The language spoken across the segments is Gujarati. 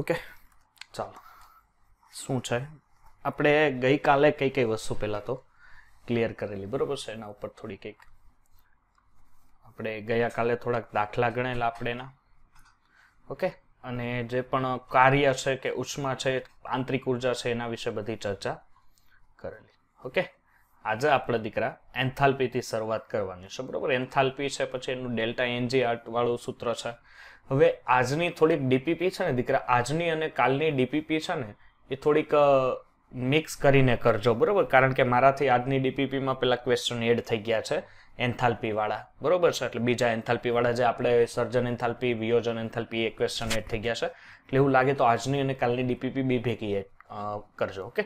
ઓકે? ચાલો. શું છે? આપણે ગઈકાલે કઈ કઈ વસ્તુ પહેલાં તો ક્લિયર કરેલી, બરોબર છે? એના ઉપર થોડી કંઈક આપણે ગયા કાલે થોડાક દાખલા ગણેલા આપણે એના. ઓકે? અને જે પણ કાર્ય છે કે ઉષ્મા છે, આંતરિક ઊર્જા છે, એના વિશે બધી ચર્ચા કરેલી. ઓકે? આજે આપણે દીકરા એન્થાલ્પીથી શરૂઆત કરવાની છે, બરાબર? એન્થાલ્પી છે, પછી એનું ડેલ્ટા એનજી આર્ટવાળું સૂત્ર છે. હવે આજની થોડીક ડીપીપી છે ને, દીકરા, આજની અને કાલની ડીપીપી છે ને, એ થોડીક મિક્સ કરીને કરજો, બરાબર? કારણ કે મારાથી આજની ડીપીપીમાં પેલા ક્વેશ્ચન એડ થઈ ગયા છે એન્થાલ્પીવાળા બરાબર બરોબર છે? એટલે બીજા એન્થાલ્પીવાળા જે આપણે સર્જન એન્થાલ્પી, વિયોજન એન્થાલ્પી, એ ક્વેશ્ચન એડ થઈ ગયા છે. એટલે એવું લાગે તો આજની અને કાલની ડીપીપી બી ભેગી એડ કરજો, ઓકે?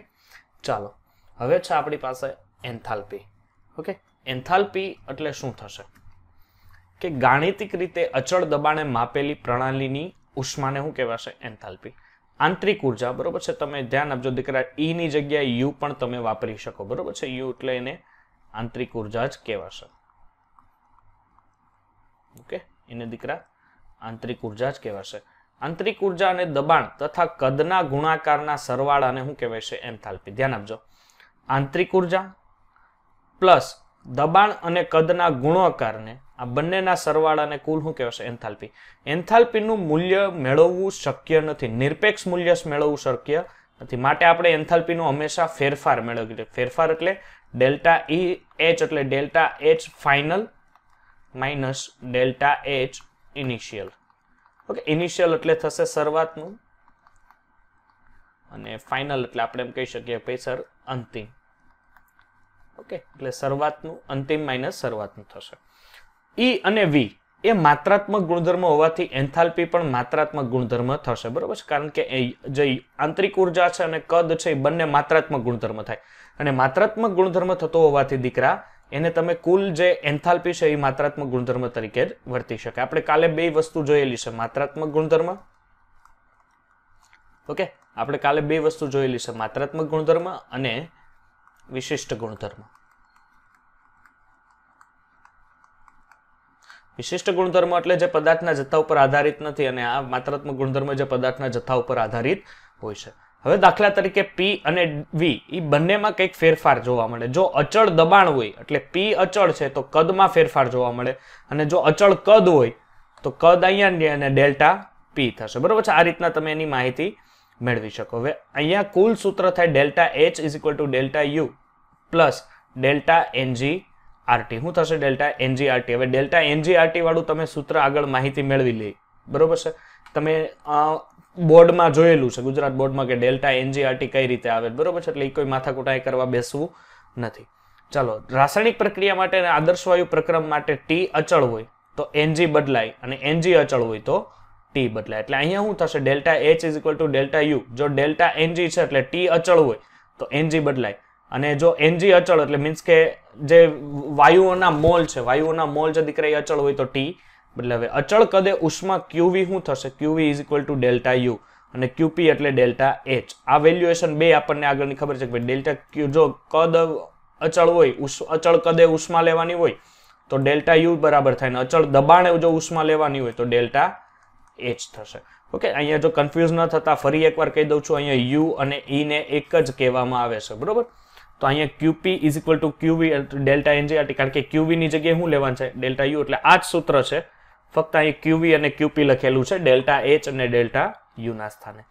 ચાલો. હવે છે આપણી પાસે એન્થાલ્પી. ઓકે? એન્થાલ્પી એટલે શું થશે? કે ગાણિતિક રીતે અચળ દબાણે માપેલી પ્રણાલીની ઉષ્માને શું કહેવાશે? એન્થાલ્પી. આંતરિક ઊર્જા, બરોબર છે? તમે ધ્યાન આપજો, દીકરા, ઈની જગ્યાએ યુ પણ તમે વાપરી શકો, બરોબર છે? યુ એટલે એને આંતરિક ઊર્જા જ કહેવાશે. ઓકે? એને દીકરા આંતરિક ઊર્જા જ કહેવાશે. આંતરિક ઊર્જા અને દબાણ તથા કદના ગુણાકારના સરવાળાને શું કહેવાય છે? એન્થાલ્પી. ધ્યાન આપજો. આંતરિક ઊર્જા પ્લસ દબાણ અને કદના ગુણોકારને આ બંનેના સરવાળાને કુલ શું કહેવાશે? એન્થાલ્પી. એન્થાલ્પીનું મૂલ્ય મેળવવું શક્ય નથી. નિરપેક્ષ મૂલ્ય મેળવવું શક્ય નથી. માટે આપણે એન્થાલ્પીનો હંમેશા ફેરફાર મેળવીએ. ફેરફાર એટલે ડેલ્ટા ઈ એચ એટલે delta H final minus delta H initial okay initial એટલે થશે શરૂઆતનું અને ફાઇનલ એટલે આપણે એમ કહી શકીએ ભાઈ સર અંતિમ. ઓકે? એટલે શરૂઆતનું, અંતિમ માઇનસ શરૂઆતનું થશે. ઈ અને વી, એ માત્રાત્મક ગુણધર્મ હોવાથી એન્થાલ્પી પણ માત્રાત્મક ગુણધર્મ થશે, બરોબર છે? કારણ કે એ જે આંતરિક ઊર્જા છે અને કદ છે, એ બંને માત્રાત્મક ગુણધર્મ થાય. અને માત્રાત્મક ગુણધર્મ થતો હોવાથી દીકરા, એને તમે કુલ જે એન્થાલ્પી છે, એ માત્રાત્મક ગુણધર્મ તરીકે જ વર્તી શકે. આપણે કાલે બે વસ્તુ જોયેલી છે, માત્રાત્મક ગુણધર્મ. ઓકે? આપણે કાલે બે વસ્તુ જોયેલી છે, માત્રાત્મક ગુણધર્મ અને વિશિષ્ટ ગુણધર્મ. વિશિષ્ટ ગુણધર્મ એટલે જે પદાર્થના જથ્થા ઉપર આધારિત નથી અને આ માત્રાત્મક ગુણધર્મ જે પદાર્થના જથ્થા ઉપર આધારિત હોય છે. હવે દાખલા તરીકે પી અને વી એ બંનેમાં કંઈક ફેરફાર જોવા મળે. જો અચળ દબાણ હોય, એટલે પી અચળ છે, તો કદમાં ફેરફાર જોવા મળે. અને જો અચળ કદ હોય, તો કદ અહીંયા અને ડેલ્ટા પી થશે. બરોબર છે? આ રીતના તમે એની માહિતી મેળવી શકો. હવે અહીંયા કુલ સૂત્ર થાય delta H is equal to delta U plus delta NG RT શું થશે ડેલ્ટા એનજીઆરટી? હવે ડેલ્ટા એનજીઆરટી વાળું તમે સૂત્ર આગળ માહિતી મેળવી લે. બરોબર છે? તમે બોર્ડમાં જોયેલું છે, ગુજરાત બોર્ડમાં કે ડેલ્ટા એનજીઆરટી કઈ રીતે આવે. બરોબર છે? એટલે એ કોઈ માથાકૂટાઈ કરવા બેસવું નથી. ચાલો, રાસાયણિક પ્રક્રિયા માટે અને આદર્શ વાયુ પ્રક્રમ માટે ટી અચળ હોય તો એનજી બદલાય અને એનજી અચળ હોય તો ટી બદલાય. એટલે અહીંયા શું થશે? Delta H is equal to delta U જો ડેલ્ટા એનજી છે એટલે ટી અચળ હોય તો એનજી બદલાય. અને જો એનજી અચળ એટલે મીન્સ કે જે વાયુઓના મોલ છે, વાયુઓના મોલ જે દીકરા એ અચળ હોય તો ટી એટલે હવે અચળ કદે ઉષ્મા ક્યુવી શું થશે? Q V is equal to delta U અને ક્યુપી એટલે ડેલ્ટા એચ આ વેલ્યુએશન બે આપણને આગળની ખબર છે કે ભાઈ ડેલ્ટા ક્યુ જો કદ અચળ હોય અચળ કદે ઉષ્મા લેવાની હોય, તો ડેલ્ટા યુ બરાબર થાય. ને અચળ દબાણે જો ઉષ્મા લેવાની હોય, તો ડેલ્ટા એચ થશે. ઓકે અહીંયા જો કન્ફ્યુઝ ન થતા, ફરી એકવાર કહી દઉં છું, અહીંયા યુ અને ઈને એક જ કહેવામાં આવે છે. બરોબર? તો અહીંયા Q P is equal to Q V delta N G R T કારણ કે ક્યુવીની જગ્યાએ શું લેવાનું છે? ડેલ્ટા યુ એટલે આ જ સૂત્ર છે. ફક્ત અહીં ક્યુવી અને ક્યુપી લખેલું છે ડેલ્ટા એચ અને ડેલ્ટા યુના સ્થાને.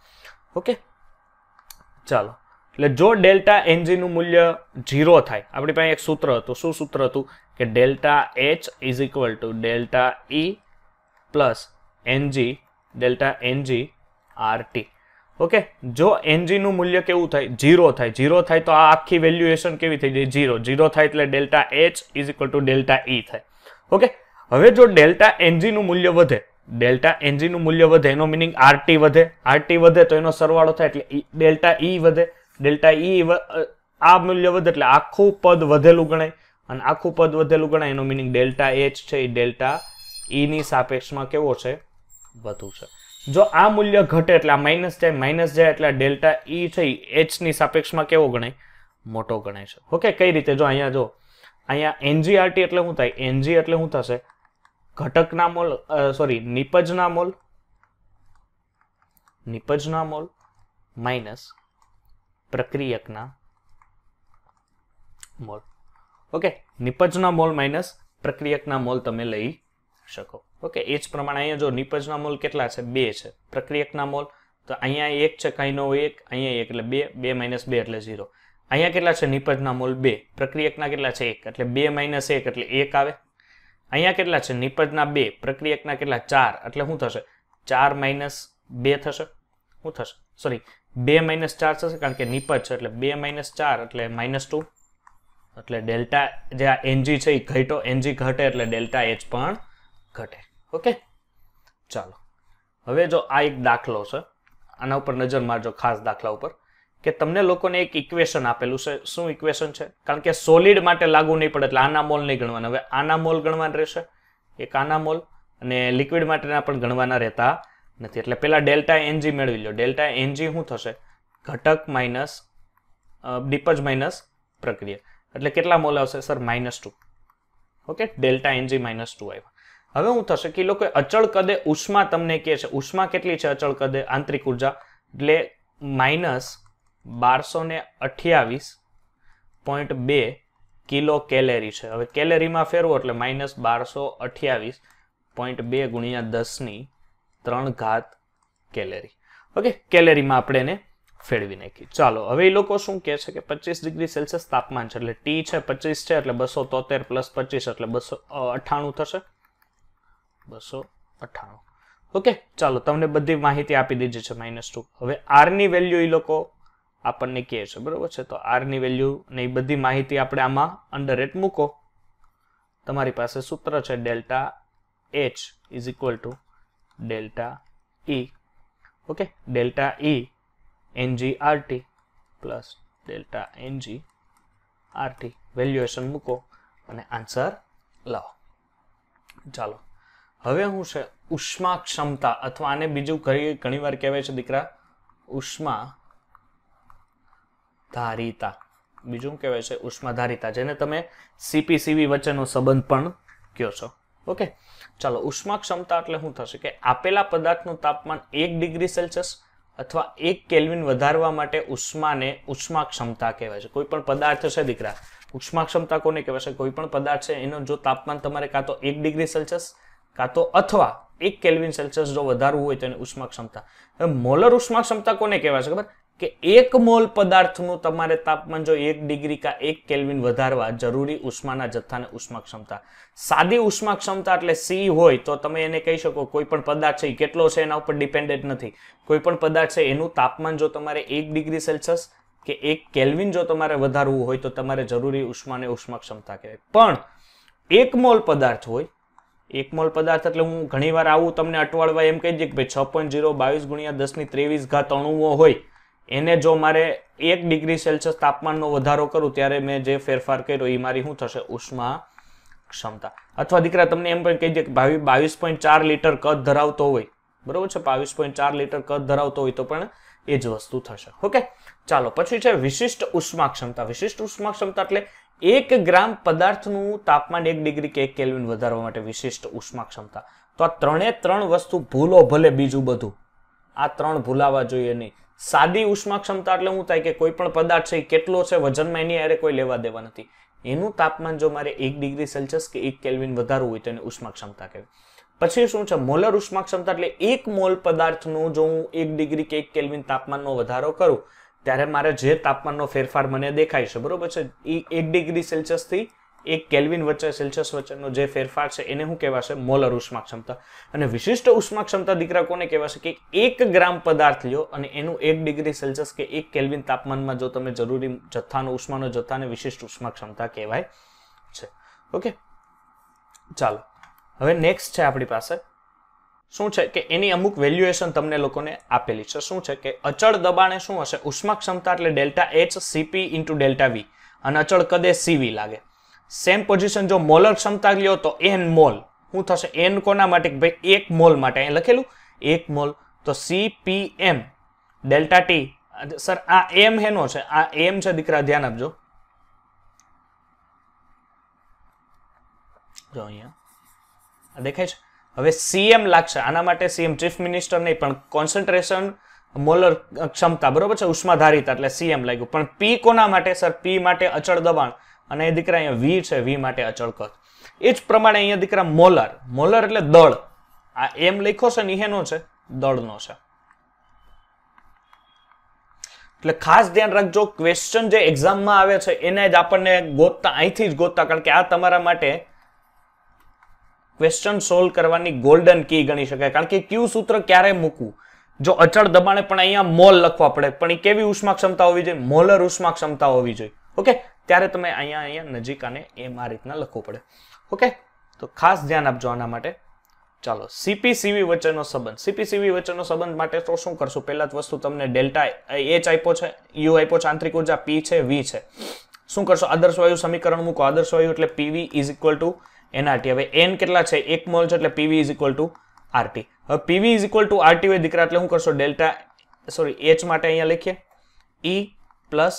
ઓકે ચાલો. એટલે જો ડેલ્ટા એનજીનું મૂલ્ય ઝીરો થાય, આપણી પાસે એક સૂત્ર હતું. શું સૂત્ર હતું? કે delta H is equal to delta E plus N G delta N G R T okay? જો એનજીનું મૂલ્ય કેવું થાય? ઝીરો થાય. ઝીરો થાય તો આ આખી વેલ્યુએશન કેવી થઈ જાય? ઝીરો. ઝીરો થાય એટલે delta H is equal to delta E થાય. ઓકે? હવે જો ડેલ્ટા એનજીનું મૂલ્ય વધે, ડેલ્ટા એનજીનું મૂલ્ય વધે, એનો મિનિંગ આરટી વધે. આરટી વધે તો એનો સરવાળો થાય એટલે ડેલ્ટા ઈ વધે. ડેલ્ટા ઈ આ મૂલ્ય વધે એટલે આખું પદ વધેલું ગણાય. અને આખું પદ વધેલું ગણાય, એનો મિનિંગ ડેલ્ટા એચ છે. એ ડેલ્ટા ઈની સાપેક્ષમાં કેવો છે? વધુ છે. જો આ મૂલ્ય ઘટે એટલે આ માઇનસ જાય માઇનસ જાય એટલે ડેલ્ટા ઈ છે એચની સાપેક્ષમાં કેવો ગણાય? મોટો ગણાય છે. ઓકે કઈ રીતે? જો અહીંયા જો, અહીંયા એનજીઆરટી એટલે શું થાય? એનજી એટલે શું થશે? ઘટકના મોલ સોરી નિપજના મોલ નિપજના મોલ માઇનસ પ્રક્રિયકના મોલ. ઓકે નિપજના મોલ માઇનસ પ્રક્રિયકના મોલ તમે લઈ શકો. ઓકે, એ જ પ્રમાણે અહીંયા જો નિપજના મોલ કેટલા છે? બે છે. પ્રક્રિયકના મોલ, તો અહીંયા એક છે કાંઈનો એક, અહીંયા એક, એટલે બે બે માઇનસ બે એટલે ઝીરો. અહીંયા કેટલા છે? નિપજના મોલ બે. પ્રક્રિયકના કેટલા છે? એક, એટલે બે માઇનસ એક, એટલે એક આવે. અહીંયા કેટલા છે? નિપજના બે, પ્રક્રિયકના કેટલા? ચાર, એટલે શું થશે? ચાર માઇનસ બે થશે. શું થશે? સોરી, બે માઇનસ ચાર થશે, કારણ કે નિપજ છે, એટલે બે માઇનસ ચાર, એટલે માઇનસ ટુ. એટલે ડેલ્ટા જે આ એનજી છે, એ ઘટો, એનજી ઘટે, એટલે ડેલ્ટા એચ પણ ઘટે. ઓકે? ચાલો. હવે જો આ એક દાખલો છે, આના ઉપર નજર મારજો ખાસ દાખલા ઉપર, કે તમને લોકોને એક ઇક્વેશન આપેલું છે. શું ઇક્વેશન છે? કારણ કે સોલિડ માટે લાગુ નહીં પડે, એટલે આના મોલ નહીં ગણવાના. હવે આના મોલ ગણવાના રહેશે, એક આના મોલ, અને લિક્વિડ માટેના પણ ગણવાના રહેતા નથી. એટલે પહેલાં ડેલ્ટા એનજી મેળવી લો ડેલ્ટા એનજી શું થશે? ઘટક માઇનસ ડીપજ માઇનસ પ્રક્રિયા. એટલે કેટલા મોલ આવશે? Sir, minus two. Okay? Delta N G minus two આવ્યા. હવે શું થશે કે લોકો અચળ કદે ઉષ્મા તમને કહે છે. ઉષ્મા કેટલી છે અચળ કદે? આંતરિક ઊર્જા. એટલે માઇનસ બારસો ને અઠ્યાવીસ પોઈન્ટ બે કિલો કેલેરી છે. હવે કેલેરીમાં ફેરવો એટલે માઇનસ બારસો અઠ્યાવીસ પોઈન્ટ બે ગુણ્યા દસની ત્રણ ઘાત કેલેરી. ઓકે? કેલેરીમાં આપણે એને ફેરવી નાખી. ચાલો, હવે એ લોકો શું કહે છે કે પચીસ ડિગ્રી સેલ્સિયસ તાપમાન છે. એટલે ટી છે પચીસ છે, એટલે બસો તોતેર પ્લસ પચીસ, એટલે બસો અઠ્ઠાણું થશે. બસો અઠ્ઠાણું. ઓકે, ચાલો, તમને બધી માહિતી આપી દીધી છે માઇનસ ટુ હવે આરની વેલ્યુ એ લોકો આપણને કહે છે, બરાબર છે? તો આરની વેલ્યુ ને એ બધી માહિતી આપણે આમાં અંડર રેટ મૂકો. તમારી પાસે સૂત્ર છે delta H is equal to delta E okay, delta E N G R T plus delta N G R T valuation મૂકો અને આન્સર લાવો. ચાલો હવે હું છે ઉષ્મા ક્ષમતા અથવા આને બીજું ઘણી, ઘણીવાર કહેવાય છે દીકરા ઉષ્મા ધારિતા બીજું કહેવાય છે ઉષ્માધારિતા, જેને તમે સીપીસીવી વચ્ચેનો સંબંધ પણ કહો છો. ઓકે? ચાલો ઉષ્મા ક્ષમતા એટલે શું થશે કે આપેલા પદાર્થનું તાપમાન એક ડિગ્રી સેલ્સિયસ અથવા એક કેલ્વિન વધારવા માટે ઉષ્માને ઉષ્મા ક્ષમતા કહેવાય છે. કોઈ પણ પદાર્થ છે દીકરા ઉષ્મા ક્ષમતા કોને કહેવાય છે કોઈ પણ પદાર્થ છે, એનો જો તાપમાન તમારે કાં તો એક ડિગ્રી સેલ્સિયસ કાં તો અથવા એક કેલ્વિન સેલ્સિયસ જો વધારવું હોય તો એને ઉષ્મા ક્ષમતા હવે મોલર ઉષ્મા ક્ષમતા કોને કહેવાય છે ખબર? કે એક મોલ પદાર્થનું તમારે તાપમાન જો એક ડિગ્રી કા એક કેલ્વિન વધારવા જરૂરી ઉષ્માના જથ્થાને ઉષ્મા ક્ષમતા સાદી ઉષ્મા ક્ષમતા એટલે સી હોય તો તમે એને કહી શકો કોઈ પણ પદાર્થ છે એ કેટલો છે એના ઉપર ડિપેન્ડેન્ટ નથી. કોઈ પણ પદાર્થ છે એનું તાપમાન જો તમારે એક ડિગ્રી સેલ્સિયસ કે એક કેલ્વિન જો તમારે વધારવું હોય તો તમારે જરૂરી ઉષ્માને ઉષ્મા ક્ષમતા કહેવાય. પણ એક મોલ પદાર્થ હોય એક મોલ પદાર્થ એટલે હું ઘણીવાર આવું તમને અટવાડવા એમ કહી દઈએ કે ભાઈ છ પોઈન્ટ ઝીરો બાવીસ ગુણ્યા દસની ત્રેવીસ ઘાત અણુઓ હોય, એને જો મારે એક ડિગ્રી સેલ્સિયસ તાપમાનનો વધારો કરું ત્યારે મેં જે ફેરફાર કર્યો એ મારી શું થશે? ઉષ્મા ક્ષમતા. અથવા દીકરા, તમને એમ પણ કહી દે કે ભાવી બાવીસ પોઈન્ટ ચાર લીટર કદ ધરાવતો હોય, બરોબર છે? બાવીસ પોઈન્ટ ચાર લીટર કદ ધરાવતો હોય તો પણ એ જ વસ્તુ થશે. ઓકે? ચાલો, પછી છે વિશિષ્ટ ઉષ્મા ક્ષમતા. વિશિષ્ટ ઉષ્મા ક્ષમતા એટલે એક ગ્રામ પદાર્થનું તાપમાન એક ડિગ્રી કે એક કેલ્વિન વધારવા માટે વિશિષ્ટ ઉષ્મા ક્ષમતા તો આ ત્રણે ત્રણ વસ્તુ ભૂલો ભલે બીજું બધું. આ ત્રણ ભૂલાવા જોઈએ નહીં. સાદી ઉષ્મા ક્ષમતા એટલે શું થાય કે કોઈ પણ પદાર્થ છે એ કેટલો છે, વજનમાં એની અરે કોઈ લેવા દેવા નથી. એનું તાપમાન જો મારે એક ડિગ્રી સેલ્સિયસ કે એક કેલ્વિન વધારવું હોય તો એને ઉષ્મા ક્ષમતા કહેવાય. પછી શું છે? મોલર ઉષ્મા ક્ષમતા એટલે એક મોલ પદાર્થનું જો હું એક ડિગ્રી કે એક કેલ્વિન તાપમાનનો વધારો કરું ત્યારે મારે જે તાપમાનનો ફેરફાર મને દેખાય છે, બરોબર છે? એ એક ડિગ્રી સેલ્સિયસથી એક કેલ્વિન વચ્ચે સેલ્સિયસ વચ્ચેનો જે ફેરફાર છે, એને શું કહેવાશે મોલર ઉષ્મા ક્ષમતા અને વિશિષ્ટ ઉષ્મા ક્ષમતા દીકરા કોને કહેવાશે કે એક ગ્રામ પદાર્થ લ્યો અને એનું એક ડિગ્રી સેલ્સિયસ કે એક કેલ્વિન તાપમાનમાં જો તમે જરૂરી જથ્થાનો, ઉષ્માનો જથ્થાને વિશિષ્ટ ઉષ્મા ક્ષમતા કહેવાય છે. ઓકે? ચાલો. હવે નેક્સ્ટ છે આપણી પાસે. શું છે કે એની અમુક વેલ્યુએશન તમને લોકોને આપેલી છે? શું છે કે અચળ દબાણે શું હશે? ઉષ્મા ક્ષમતા એટલે delta H C P into delta V અને અચળ કદે સીવી લાગે. સેમ પોઝિશન જો મોલર ક્ષમતા લ્યો તો એન મોલ શું થશે? એન કોના માટે? ભાઈ એક મોલ માટે. અહીં લખેલું? એક મોલ તો સીપીએમ ડેલ્ટા ટી સર આ એમ હેનો છે. આ એમ છે, દીકરા, ધ્યાન આપજો. જો અહીંયા. દેખાય છે? હવે સીએમ લાગશે. આના માટે સીએમ, ચીફ મિનિસ્ટર નહીં, પણ કોન્સન્ટ્રેશન મોલર ક્ષમતા, બરોબર છે? ઉષ્માધારિતા, એટલે સીએમ લાગ્યું. પણ પી કોના માટે, સર? પી માટે અચળ દબાણ. અને એ દીકરા અહીંયા વી છે, વી માટે અચળ કદ. એ જ પ્રમાણે અહીંયા દીકરા મોલર. મોલર એટલે દળ. આ એમ લખ્યો છે ને એનો છે? દળનો છે. એટલે ખાસ ધ્યાન રાખજો ક્વેશ્ચન જે એક્ઝામમાં આવે છે, એને જ આપણને ગોતતા, અહીંથી જ ગોતતા. કારણ કે આ તમારા માટે ક્વેશ્ચન સોલ્વ કરવાની ગોલ્ડન કી ગણી શકાય. કારણ કે ક્યુ સૂત્ર ક્યારે મૂકવું? જો અચળ દબાણે પણ અહીંયા મોલ લખવા પડે, પણ એ કેવી ઉષ્મા ક્ષમતા હોવી જોઈએ? મોલર ઉષ્મા ક્ષમતા હોવી જોઈએ. ઓકે ત્યારે તમે અહીંયા અહીંયા નજીક આને એમ આ રીતના લખવું પડે. ઓકે તો ખાસ ધ્યાન આપજો આના માટે. ચાલો સીપીસીવી વચ્ચેનો સંબંધ. સીપીસીવી વચ્ચેનો સંબંધ માટે તો શું કરશું? પહેલા જ વસ્તુ તમને ડેલ્ટા એચ આપ્યો છે યુ આપ્યો છે, આંતરિક ઊર્જા પી છે વી છે. શું કરશો? આદર્શ વાયુ સમીકરણ મૂકો. આદર્શ વાયુ એટલે P V is equal to N R T. હવે એન કેટલા છે? એક મોલ છે એટલે P V is equal to R T હવે P V is equal to R T હોય દીકરા, એટલે શું કરશો ડેલ્ટા, સોરી, એચ માટે અહીંયા લખીએ. E plus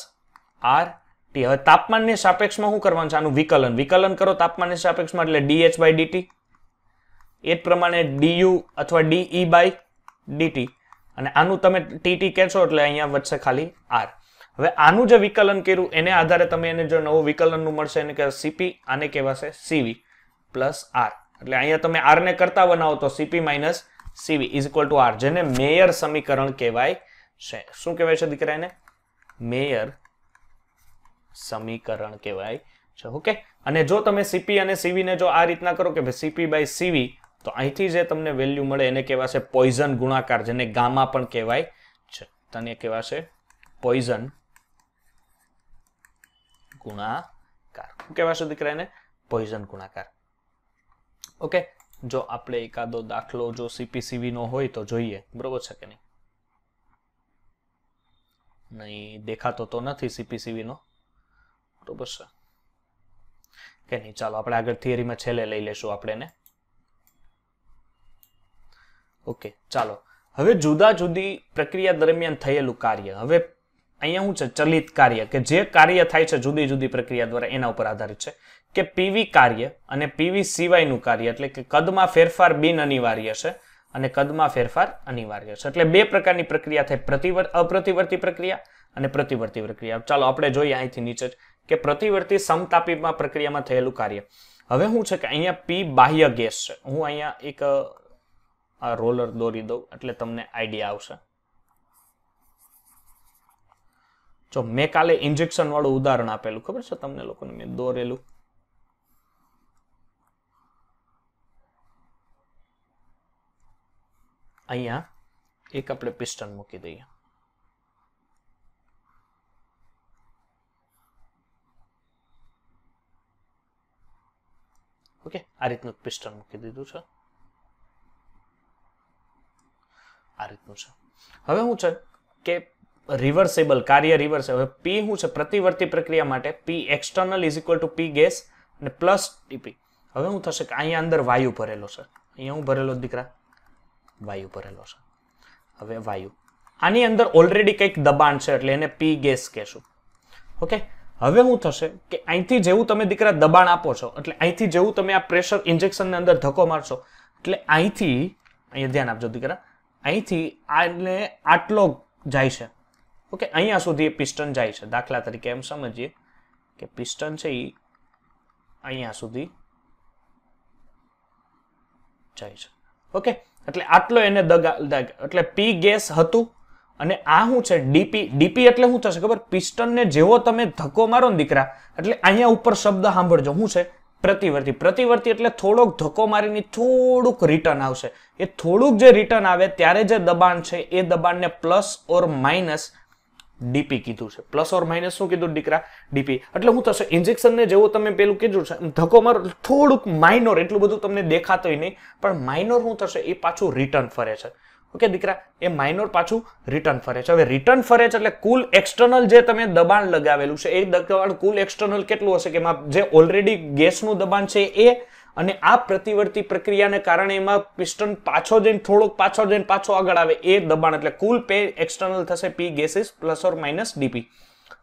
R T. હવે તાપમાનની સાપેક્ષમાં શું કરવાનું છે? આનું વિકલન. વિકલન કરો તાપમાનની સાપેક્ષમાં એટલે ડીએચ બાય ડીટી એ જ પ્રમાણે ડીયુ અથવા ડીઈ બાય ડીટી અને આનું તમે ટીટી કહેશો એટલે અહીંયા વધશે ખાલી આર. હવે આનું જે વિકલન કર્યું, એને આધારે તમે એને જો નવું વિકલનનું મળશે, એને કહેવાય સીપી, આને કહેવાશે સીવી. Plus R. એટલે અહીંયા તમે આર ને કરતા બનાવો તો C P minus C V is equal to R, જેને મેયર સમીકરણ કહેવાય છે. શું કહેવાય છે દીકરા એને મેયર સમીકરણ કહેવાય છે, ઓકે? અને જો તમે સીપી અને સીવીને જો આ રીતના કરો કે ભાઈ સીપી બાય સીવી, તો અહીંથી જે તમને વેલ્યુ મળે એને કહેવાશે પોઈઝન ગુણાકાર, જેને ગામા પણ કહેવાય છે. તને કહેવાશે પોઈઝન ગુણાકાર. શું કહેવાશે દીકરા એને પોઈઝન ગુણાકાર. ઓકે જો આપણે એકાદો દાખલો, જો સીપીસીવીનો હોય તો જોઈએ. બરોબર છે કે નહીં? નહીં, દેખાતો તો નથી સીપીસીવીનો બરોબર છે? કે નહીં? ચાલો, આપણે આગળ થિયરીમાં છેલ્લે લઈ લેશું આપણે એને ઓકે ચાલો. હવે જુદા જુદી પ્રક્રિયા દરમિયાન થયેલું કાર્ય. હવે અહીંયા શું છે ચલિત કાર્ય, કે જે કાર્ય થાય છે જુદી જુદી પ્રક્રિયા દ્વારા એના ઉપર આધારિત છે. કે પીવી કાર્ય અને પીવી સિવાયનું કાર્ય એટલે કે કદમાં ફેરફાર બિન અનિવાર્ય છે અને કદમાં ફેરફાર અનિવાર્ય છે. એટલે બે પ્રકારની પ્રક્રિયા થાય. પ્રતિવર્ત અપ્રતિવર્તી પ્રક્રિયા અને પ્રતિવર્તી પ્રક્રિયા. ચાલો આપણે જોઈએ અહીંથી નીચે જ કે પ્રતિવર્તી સમતાપીમાં પ્રક્રિયામાં થયેલું કાર્ય. હવે શું છે કે અહીંયા પી બાહ્ય ગેસ છે. હું અહીંયા એક આ રોલર દોરી દઉં એટલે તમને આઈડિયા આવશે. જો મેં કાલે ઇન્જેક્શન વાળું ઉદાહરણ આપેલું, ખબર છે તમને લોકોને? મેં દોરેલું. અહીંયા એક આપણે પિસ્ટન મૂકી દઈએ. ઓકે, આ રીતનું પિસ્ટન મૂકી દીધું છે. આ રીતનું છે. હવે શું છે કે રિવર્સેબલ કાર્ય રિવર્સ હવે પી શું છે? પ્રતિવર્તી પ્રક્રિયા માટે P external is equal to P gas અને પ્લસ ટીપી હવે શું થશે કે અહીંયા અંદર વાયુ ભરેલો છે. અહીંયા હું ભરેલો દીકરા. વાયુ ભરેલો છે. હવે વાયુ. આની અંદર ઓલરેડી કંઈક દબાણ છે એટલે એને પી ગેસ કહેશું. ઓકે હવે શું થશે કે અહીંથી જેવું તમે દીકરા દબાણ આપો છો, એટલે અહીંથી જેવું તમે આ પ્રેશર ઇન્જેક્શનની અંદર ધક્કો મારશો, એટલે અહીંથી, અહીંયા ધ્યાન આપજો દીકરા, અહીંથી આને આટલો જાય છે. ઓકે અહીંયા સુધી એ પિસ્ટન જાય છે. દાખલા તરીકે એમ સમજીએ કે પિસ્ટન છે એ અહીંયા સુધી જાય છે. ઓકે એટલે આટલો એને દગા એટલે પી ગેસ હતું અને આ શું છે? ડીપી ડીપી એટલે શું થશે ખબર? પિસ્ટનને જેવો તમે ધક્કો મારો ને દીકરા, એટલે અહીંયા ઉપર શબ્દ સાંભળજો. શું છે? પ્રતિવર્તી. પ્રતિવર્તી એટલે થોડોક ધક્કો મારીને થોડુંક રિટર્ન આવશે. એ થોડુંક જે રિટર્ન આવે, ત્યારે જે દબાણ છે, એ દબાણને પ્લસ ઓર માઇનસ ડીપી કીધું છે. પ્લસ ઓર માઇનસ શું કીધું દીકરા? ડીપી એટલે હું થશે ઇન્જેક્શનને જેવું તમે પેલું કીધું છે ધક્કો મારો, થોડુંક માઇનોર એટલું બધું તમને દેખાતું નહીં, પણ માઇનોર શું થશે? એ પાછું રિટર્ન ફરે છે. ઓકે દીકરા, એ માઇનોર પાછું રિટર્ન ફરે છે. હવે રિટર્ન ફરે છે એટલે કુલ એક્સટર્નલ જે તમે દબાણ લગાવેલું છે, એ દબાણ કુલ એક્સટર્નલ કેટલું હશે? કે જે ઓલરેડી ગેસનું દબાણ છે એ અને આ પ્રતિવર્તી પ્રક્રિયાને કારણે એમાં પિસ્ટન પાછો જઈને, થોડોક પાછો જઈને પાછો આગળ આવે એ દબાણ. એટલે કુલ પે એક્સટર્નલ થશે P gases plus or minus D P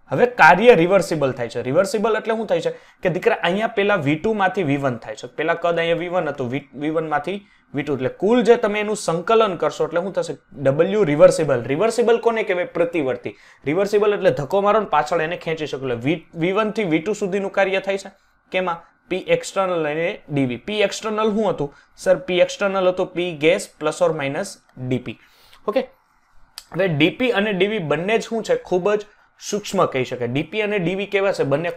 હવે કાર્ય રિવર્સિબલ થાય છે. રિવર્સિબલ એટલે શું થાય છે? કે દીકરા, અહીંયા પેલા વી માંથી વી થાય છે. પેલા કદ અહીંયા વી હતું. વી માંથી વી એટલે કુલ જે તમે એનું સંકલન કરશો એટલે શું થશે? ડબલ્યુ રિવર્સિબલ રિવર્સિબલ કોને કહેવાય? પ્રતિવર્તી. રિવર્સિબલ એટલે ધક્કો મારો પાછળ એને ખેંચી શકો. એટલે વી વી થી વી સુધીનું કાર્ય થાય છે. કેમાં? પી એક્સટર્નલ અને ડીવી પી એક્સટર્નલ શું હતું? સર પી એક્સટર્નલ હતું P gas plus or minus dP okay હવે ડીપી અને ડીવી બંને જ શું છે? ખૂબ જ સૂક્ષ્મ કહી શકાય. ડીપી અને ડીવી કેવા છે બંને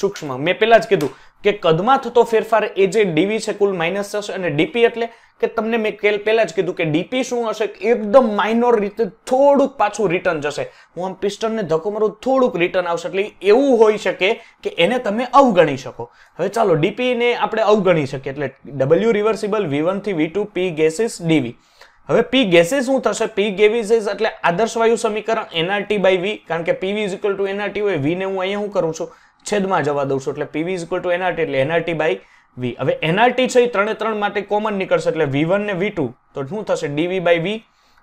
સૂક્ષ્મ. મેં પહેલાં જ કીધું કે કદમાં થતો ફેરફાર એ જે ડીવી છે, કુલ માઇનસ થશે અને ડીપી એટલે કે તમને મેં પહેલા જ કીધું કે ડીપી શું હશે? એકદમ માઇનોર રીતે થોડુંક પાછું રિટર્ન જશે. હું આમ પિસ્ટનને ધક્કો મારું, થોડુંક રિટર્ન આવશે. એટલે એવું હોઈ શકે કે એને તમે અવગણી શકો. હવે ચાલો ડીપી ને આપણે અવગણી શકીએ. એટલે W reversible V વનથી V two P gases DV હવે પી ગેસીસ શું થશે? પી ગેવીસીસ એટલે આદર્શ વાયુ સમીકરણ એનઆરટી બાય વી કારણ કે પીવી ઇઝ ટુ એનઆરટી હોય વી ને હું અહીંયા શું કરું છું. છેદમાં જવા દઉં છું. એટલે પીવી ઇઝ ટુ એનઆરટી એટલે એનઆરટી બાય વી હવે એનઆરટી છે એ ત્રણે ત્રણ માટે કોમન નીકળશે એટલે વી વન ને વી તો શું થશે? ડીવી બાય વી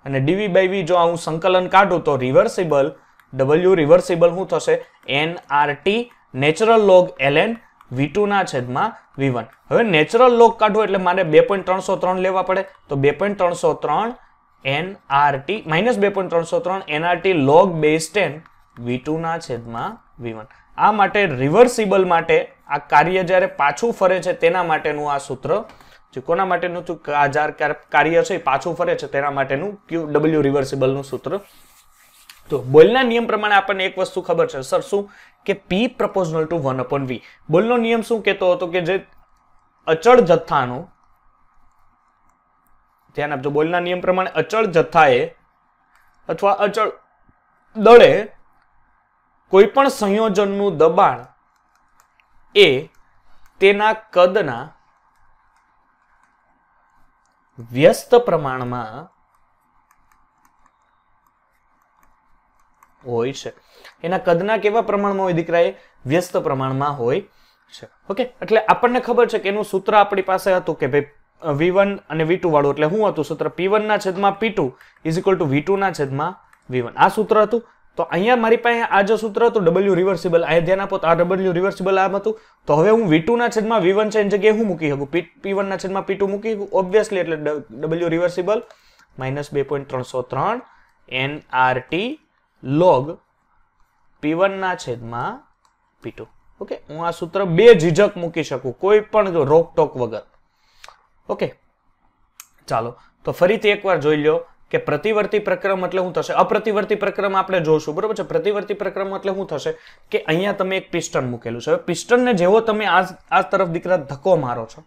અને ડીવી બાય વી જો હું સંકલન કાઢું તો રિવર્સિબલ ડબલ્યુ રિવર્સિબલ શું થશે? N R T natural log LN V two ના છેદમાં વી હવે નેચરલ લોગ કાઢવો એટલે મારે બે પોઈન્ટ ત્રણસો ત્રણ લેવા પડે. તો બે પોઈન્ટ ત્રણસો ત્રણ એન માઇનસ બે પોઈન્ટ ત્રણસો ત્રણ NRT log base ten V ટુના છેદમાં વી વન આ માટે રિવર્સિબલ માટે આ કાર્ય જ્યારે પાછું ફરે છે તેના માટેનું આ સૂત્ર, જે કોના માટેનું કાર્ય છે પાછું ફરે છે તેના માટેનું ક્યુ ડબલ્યુ રિવર્સિબલનું સૂત્ર. તો બોલના નિયમ પ્રમાણે આપણને એક વસ્તુ ખબર છે. સર શું? કે P proportional two one upon V બોલનો નિયમ શું કહેતો હતો? કે જે અચળ જથ્થાનું, ધ્યાન આપજો, બોલના નિયમ પ્રમાણે અચળ જથ્થાએ અથવા અચળ દળે કોઈ પણ સંયોજનનું દબાણ એ તેના કદના વ્યસ્ત પ્રમાણમાં હોય છે. એના કદના કેવા પ્રમાણમાં હોય દીકરા એ વ્યસ્ત પ્રમાણમાં હોય છે. ઓકે? એટલે આપણને ખબર છે કે એનું સૂત્ર આપણી પાસે હતું કે ભાઈ વી વન અને વી વાળું. એટલે શું હતું સૂત્ર? પી વન ના છેદમાં P two is equal to V two ના છેદમાં વી વન. આ સૂત્ર હતું? તો અહીંયા મારી પાસે આ જો સૂત્ર હતું ડબલ્યુ રિવર્સિબલ આ ધ્યાન આપો તો આ ડબલ્યુ રિવર્સિબલ આમ હતું. તો હવે હું વી ટુના છેદમાં વી વન છે, એની જગ્યાએ હું મૂકી શકું? પી પી વનના છેદમાં પી ટુ મૂકી ઓબ્વિયસલી એટલે ડબલ્યુ રિવર્સિબલ માઇનસ બે પોઈન્ટ ત્રણસો ત્રણ N R T log P વનના છેદમાં પી ટુ ઓકે હું આ સૂત્ર બે ઝીઝક મૂકી શકું, કોઈ પણ રોકટોક વગર. ઓકે ચાલો. તો ફરીથી એકવાર જોઈ લો કે પ્રતિવર્તી પ્રક્રમ એટલે શું થશે? અપ્રતિવર્તી પ્રક્રમ આપણે જોશું, બરોબર છે? પ્રતિવર્તી પ્રક્રમ એટલે શું થશે? કે અહીંયા તમે એક પિસ્ટન મૂકેલું છે. પિસ્ટનને જેવો તમે આ આ તરફ દીકરા ધક્કો મારો છો,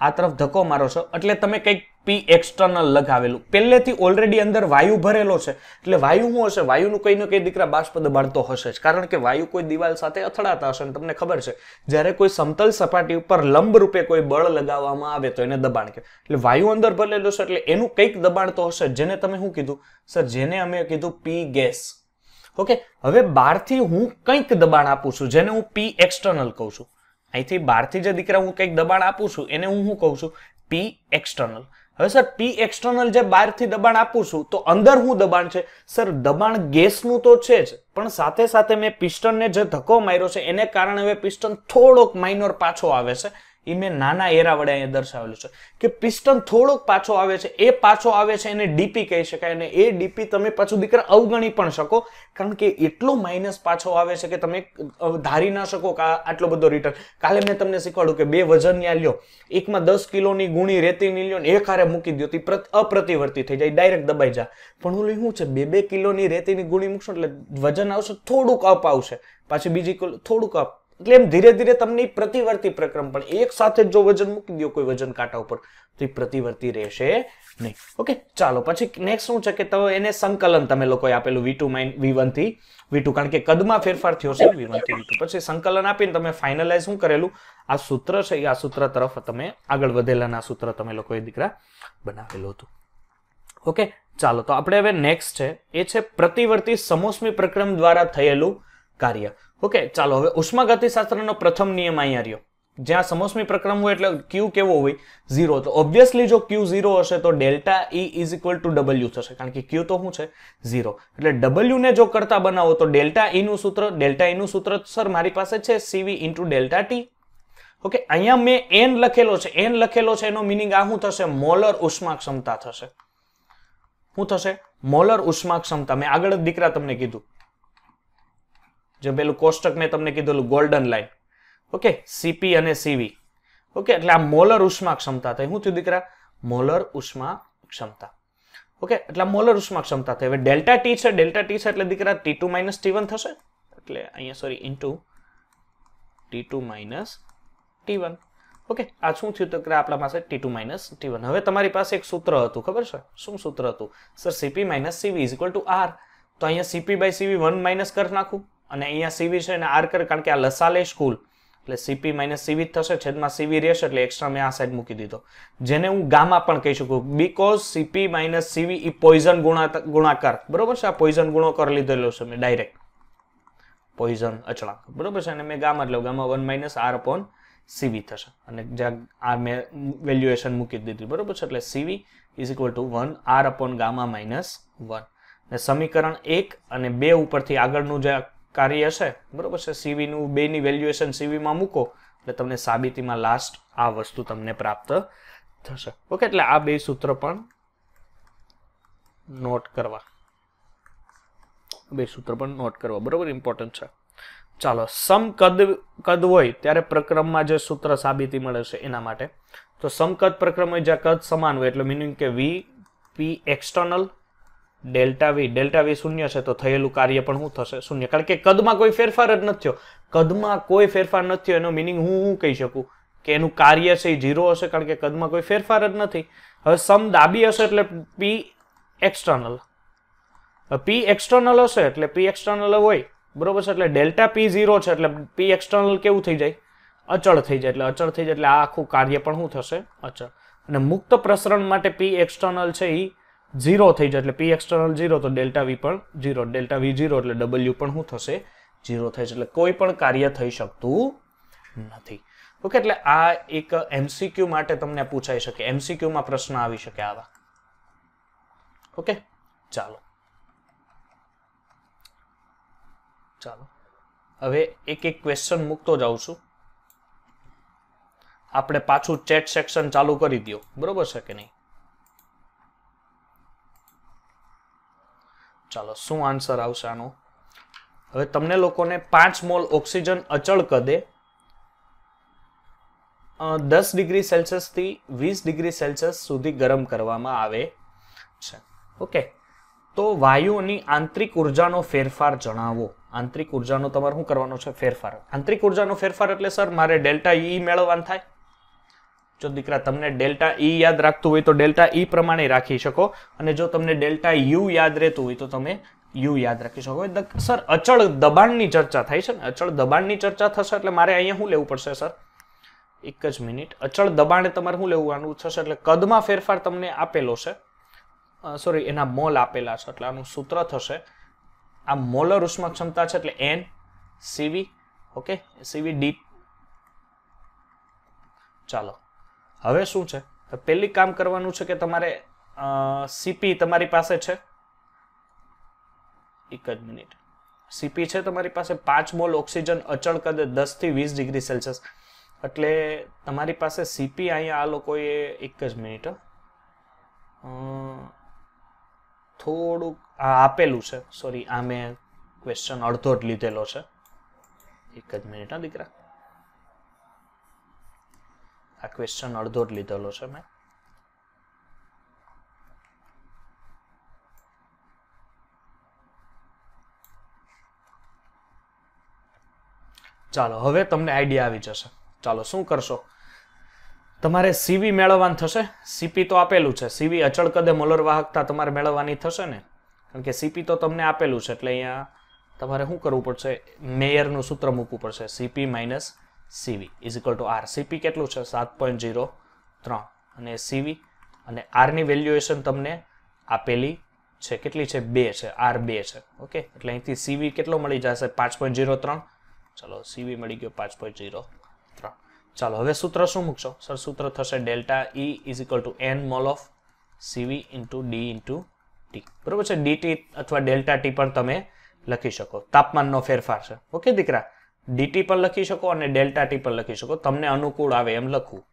આ તરફ ધક્કો મારો છો, એટલે તમે કંઈક પી એક્સટર્નલ લગાવેલું. પહેલેથી ઓલરેડી અંદર વાયુ ભરેલો છે. એટલે વાયુ શું હશે? વાયુનું કંઈ ને કંઈ દીકરા બાષ્પ દબાડતો હશે જ. કારણ કે વાયુ કોઈ દિવાલ સાથે અથડાતા હશે અને તમને ખબર છે. જ્યારે કોઈ સમતલ સપાટી ઉપર લંબ રૂપે કોઈ બળ લગાવવામાં આવે તો એને દબાણ કે એટલે વાયુ અંદર ભરેલો છે એટલે એનું કંઈક દબાણ તો હશે જેને તમે શું કીધું? સર, જેને અમે કીધું પી ગેસ ઓકે હવે બહારથી હું કંઈક દબાણ આપું છું. જેને હું પી એક્સટર્નલ કહું છું. અહીંથી બહારથી જે દીકરા હું કંઈક દબાણ આપું છું, એને હું શું કહું છું? પી એક્સટર્નલ હવે સર પી એક્સટર્નલ જે બહારથી દબાણ આપું છું, તો અંદર હું દબાણ છે? સર, દબાણ ગેસનું તો છે જ, પણ સાથે સાથે મેં પિસ્ટનને જે ધક્કો માર્યો છે, એને કારણે હવે પિસ્ટન થોડોક માઇનોર પાછો આવે છે. એ મેં નાના એરા વડે અહીંયા દર્શાવેલું છે. કે પિસ્ટન થોડોક પાછો આવે છે, એ પાછો આવે છે એને ડીપી કહી શકાય અને એ ડીપી તમે પાછું દીકરા અવગણી પણ શકો. કારણ કે એટલો માઇનસ પાછો આવે છે કે તમે ધારી ના શકો કે આટલો બધો રિટર્ન કાલે મેં તમને શીખવાડું કે બે વજન લ્યો, એકમાં દસ કિલોની ગુણી રેતીની લ્યો ને એક હારે મૂકી દો અપ્રતિવર્તી થઈ જાય ડાયરેક્ટ દબાઈ જા. પણ ઓલું શું છે બે બે કિલોની રેતીની ગુણી મૂકશો એટલે વજન આવશે, થોડુંક અપ આવશે. પાછી બીજી થોડુંક અપ એટલે એમ ધીરે ધીરે તમને પ્રતિવર્તી પ્રક્રમ પણ એક સાથે જો વજન મૂકી દો કોઈ વજન કાંટા ઉપર, તો એ પ્રતિવર્તી રહેશે નહીં. ઓકે, ચાલો, પછી નેક્સ્ટ શું છે કે તો એને સંકલન તમે લોકોએ આપેલું વી ટુ માઇન વી વનથી વી ટુ કારણ કે કદમાં ફેરફાર થયો છે વી વનથી વી ટુ પછી સંકલન આપીને તમે ફાઇનલાઇઝ શું કરેલું? આ સૂત્ર છે એ આ સૂત્ર તરફ તમે આગળ વધેલાના સૂત્ર તમે લોકોએ દીકરા બનાવેલું હતું. ઓકે, ચાલો, તો આપણે હવે નેક્સ્ટ છે, એ છે પ્રતિવર્તી સમોસમી પ્રક્રમ દ્વારા થયેલું કાર્ય. ઓકે, ચાલો, હવે ઉષ્માગતિશાસ્ત્રનો પ્રથમ નિયમ અહીંયા રહ્યો. જ્યાં સમોષ્મી પ્રક્રમ હોય એટલે ક્યુ કેવો હોય? ઝીરો તો ઓબ્વિયસલી જો ક્યુ ઝીરો હશે તો delta E is equal to W થશે. કારણ કે ક્યુ તો શું છે? ઝીરો એટલે ડબલ્યુ ને જો કરતા બનાવો તો ડેલ્ટા ઈનું સૂત્ર, ડેલ્ટા ઈનું સૂત્ર સર મારી પાસે છે CV into delta T okay, અહીંયા મેં એન લખેલો છે. એન લખેલો છે એનો મિનિંગ આ શું થશે? મોલર ઉષ્મા ક્ષમતા થશે. શું થશે? મોલર ઉષ્મા ક્ષમતા. મેં આગળ દીકરા તમને કીધું. જે પેલું કોષ્ટક મેં તમને કીધેલું ગોલ્ડન લાઈન ઓકે સીપી અને સીવી ઓકે એટલે આ મોલર ઉષ્મા ક્ષમતા થઈ શું થયું દીકરા? મોલર ઉષ્મા ક્ષમતા. ઓકે એટલે મોલર ઉષ્મા ક્ષમતા થઈ હવે ડેલ્ટા ટી છે, ડેલ્ટા ટી છે એટલે દીકરા T two minus T one થશે? એટલે અહીંયા sorry into T two minus T one okay આ શું થયું દીકરા? આપણા પાસે T two minus T one હવે તમારી પાસે એક સૂત્ર હતું, ખબર છે? શું સૂત્ર હતું? Sir CP minus CV is equal to R તો અહીંયા CP by CV one minus કરી નાખું. અને અહીંયા સીવી છે અને આર કરે કારણ કે આ લસાલે સ્કૂલ. એટલે સીપી માઇનસ સીવી થશે, છેદમાં સીવી રહેશે, એટલે એક્સ્ટ્રા મેં આ સાઈડ મૂકી દીધો. જેને હું ગામા પણ કહી શકું. બીકોઝ સીપી માઇનસ સીવી ઈ પોઈઝન ગુણાકાર. બરોબર છે? આ પોઈઝન ગુણોકાર લીધેલો છે મેં ડાયરેક્ટ પોઈઝન અચળાંક. બરોબર છે? અને મેં ગામા એટલે gamma one minus R upon CV થશે. અને જ્યાં આ મેં વેલ્યુએશન મૂકી દીધી. બરોબર છે? એટલે CV is equal to one R upon gamma minus one ને સમીકરણ એક અને બે ઉપરથી આગળનું જે કાર્ય છે બરાબર છે. સીવીનું બેની વેલ્યુએશન સીવીમાં મૂકો, એટલે તમને સાબિતીમાં લાસ્ટ આ વસ્તુ તમને પ્રાપ્ત થશે. ઓકે એટલે આ બે સૂત્ર પણ નોટ કરવા. બે સૂત્ર પણ નોટ કરવા. બરાબર ઇમ્પોર્ટન્ટ છે. ચાલો, સમ કદ કદ હોય ત્યારે પ્રક્રમમાં જે સૂત્ર સાબિતી મળે છે એના માટે. તો સમકદ પ્રક્રમ હોય જ્યાં કદ સમાન હોય, એટલે મિનિંગ કે V P external delta V delta V શૂન્ય છે તો થયેલું કાર્ય પણ શું થશે? શૂન્ય. કારણ કે કદમાં કોઈ ફેરફાર જ નથી કદમાં કોઈ ફેરફાર નથી થયો, એનો મિનિંગ હું હું કહી શકું? કે એનું કાર્ય છે એ ઝીરો હશે કારણ કે કદમાં કોઈ ફેરફાર જ નથી. હવે સમ દાબી હશે એટલે પી એક્સટર્નલ પી એક્સટર્નલ હશે એટલે પી એક્સટર્નલ હોય. બરોબર છે? એટલે ડેલ્ટા પી ઝીરો છે એટલે પી એક્સટર્નલ કેવું થઈ જાય? અચળ થઈ જાય. એટલે અચળ થઈ જાય એટલે આ આખું કાર્ય પણ શું થશે? અચળ. અને મુક્ત પ્રસરણ માટે પી એક્સટર્નલ છે એ ઝીરો થઈ જાય એટલે પી એક્સટર્નલ ઝીરો તો ડેલ્ટા વી પણ ઝીરો. ડેલ્ટા વી ઝીરો એટલે ડબલ્યુ પણ શું થશે? ઝીરો થાય છે. એટલે કોઈ પણ કાર્ય થઈ શકતું નથી. ઓકે, એટલે આ એક એમસીક્યુ માટે તમને પૂછાઈ શકે. એમસીક્યુમાં પ્રશ્ન આવી શકે આવા. ઓકે, ચાલો. ચાલો. હવે એક એક ક્વેશ્ચન મૂકતો જાઉં છું. આપણે પાછું ચેટ સેક્શન ચાલુ કરી દો બરોબર છે કે નહીં? ચાલો, શું આન્સર આવશે આનો? હવે તમને લોકોને પાંચ મોલ ઓક્સિજન અચળ કદે દસ ડિગ્રી સેલ્સિયસથી વીસ ડિગ્રી સેલ્સિયસ સુધી ગરમ કરવામાં આવે છે. ઓકે? તો વાયુઓની આંતરિક ઉર્જાનો ફેરફાર જણાવો. આંતરિક ઉર્જાનો તમારે શું કરવાનો છે? ફેરફાર. આંતરિક ઉર્જાનો ફેરફાર એટલે, સર, મારે ડેલ્ટા ઈ મેળવવાનું થાય. જો દીકરા, તમને ડેલ્ટા ઈ યાદ રાખતું હોય તો ડેલ્ટા ઈ પ્રમાણે રાખી શકો. અને જો તમને ડેલ્ટા યુ યાદ રહેતું હોય તો તમે યુ યાદ રાખી શકો. સર, અચળ દબાણની ચર્ચા થાય છે ને? અચળ દબાણની ચર્ચા થશે એટલે મારે અહીંયા શું લેવું પડશે, સર? એક જ મિનિટ. અચળ દબાણે તમારે શું લેવાનું થશે? એટલે કદમાં ફેરફાર તમને આપેલો છે. સોરી એના મોલ આપેલા છે. એટલે આનું સૂત્ર થશે. આ મોલર ઉષ્મા ક્ષમતા છે એટલે N CV okay CV D ચાલો. હવે શું છે? પહેલી કામ કરવાનું છે કે તમારે સીપી તમારી પાસે છે? એક જ મિનિટ. સીપી છે તમારી પાસે પાંચ મોલ ઓક્સિજન અચળ કદે દસથી વીસ ડિગ્રી સેલ્સિયસ. એટલે તમારી પાસે સીપી અહીંયા આ લોકોએ એક જ મિનિટ થોડુંક આપેલું છે. સોરી આ મેં ક્વેશ્ચન અડધો જ લીધેલો છે. એક જ મિનિટ, હા, દીકરા. આ ક્વેશ્ચન અડધો જ લીધેલો છે મેં. ચાલો, હવે તમને આઈડિયા આવી જશે. ચાલો, શું કરશો? તમારે સીવી મેળવવાનું થશે? સીપી તો આપેલું છે. સીવી અચળ કદે મોલર વાહકતા તમારે મેળવવાની થશે ને? કારણ કે સીપી તો તમને આપેલું છે, એટલે અહીંયા તમારે શું કરવું પડશે? મેયરનું સૂત્ર મૂકવું પડશે. CP minus CV is equal to R CP કેટલું છે? સાત પોઈન્ટ ઝીરો ત્રણ. અને સીવી અને આરની વેલ્યુએશન તમને આપેલી છે. કેટલી છે? બે છે. આર બે છે. ઓકે? એટલે અહીંથી સીવી કેટલો મળી જશે? પાંચ પોઈન્ટ ઝીરો ત્રણ. ચલો, સીવી મળી ગયો પાંચ પોઈન્ટ ઝીરો ત્રણ. ચાલો, હવે સૂત્ર શું મૂકશો? સર, સૂત્ર થશે delta E is equal to N mole of CV into D into T બરોબર છે? ડીટી અથવા ડેલ્ટા ટી પણ તમે લખી શકો. તાપમાનનો ફેરફાર છે. ઓકે, દીકરા? ડીટી પણ લખી શકો અને ડેલ્ટા ટી પણ લખી શકો. તમને અનુકૂળ આવે એમ લખવું.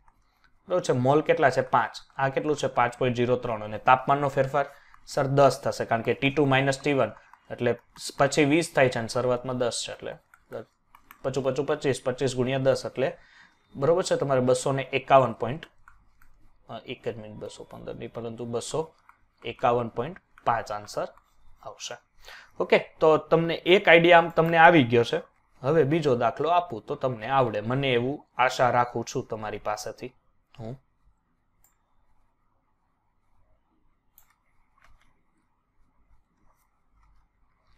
બરાબર છે? મોલ કેટલા છે? પાંચ. આ કેટલું છે? પાંચ પોઈન્ટ જીરો ત્રણ. અને તાપમાનનો ફેરફાર સર દસ થશે, કારણ કે T two minus T one એટલે પછી વીસ થાય છે અને શરૂઆતમાં દસ છે, એટલે પચું પચું, પચીસ. પચીસ ગુણ્યા દસ, એટલે બરોબર છે? તમારે બસો ને એકાવન પોઈન્ટ એક જ મિનિટ, બસો પંદર નહીં, પરંતુ બસો એકાવન પોઈન્ટ પાંચ આન્સર આવશે. ઓકે? તો તમને એક આઈડિયા આમ તમને આવી ગયો છે. હવે બીજો દાખલો આપું તો તમને આવડે. મને એવું આશા રાખું છું તમારી પાસેથી. હું?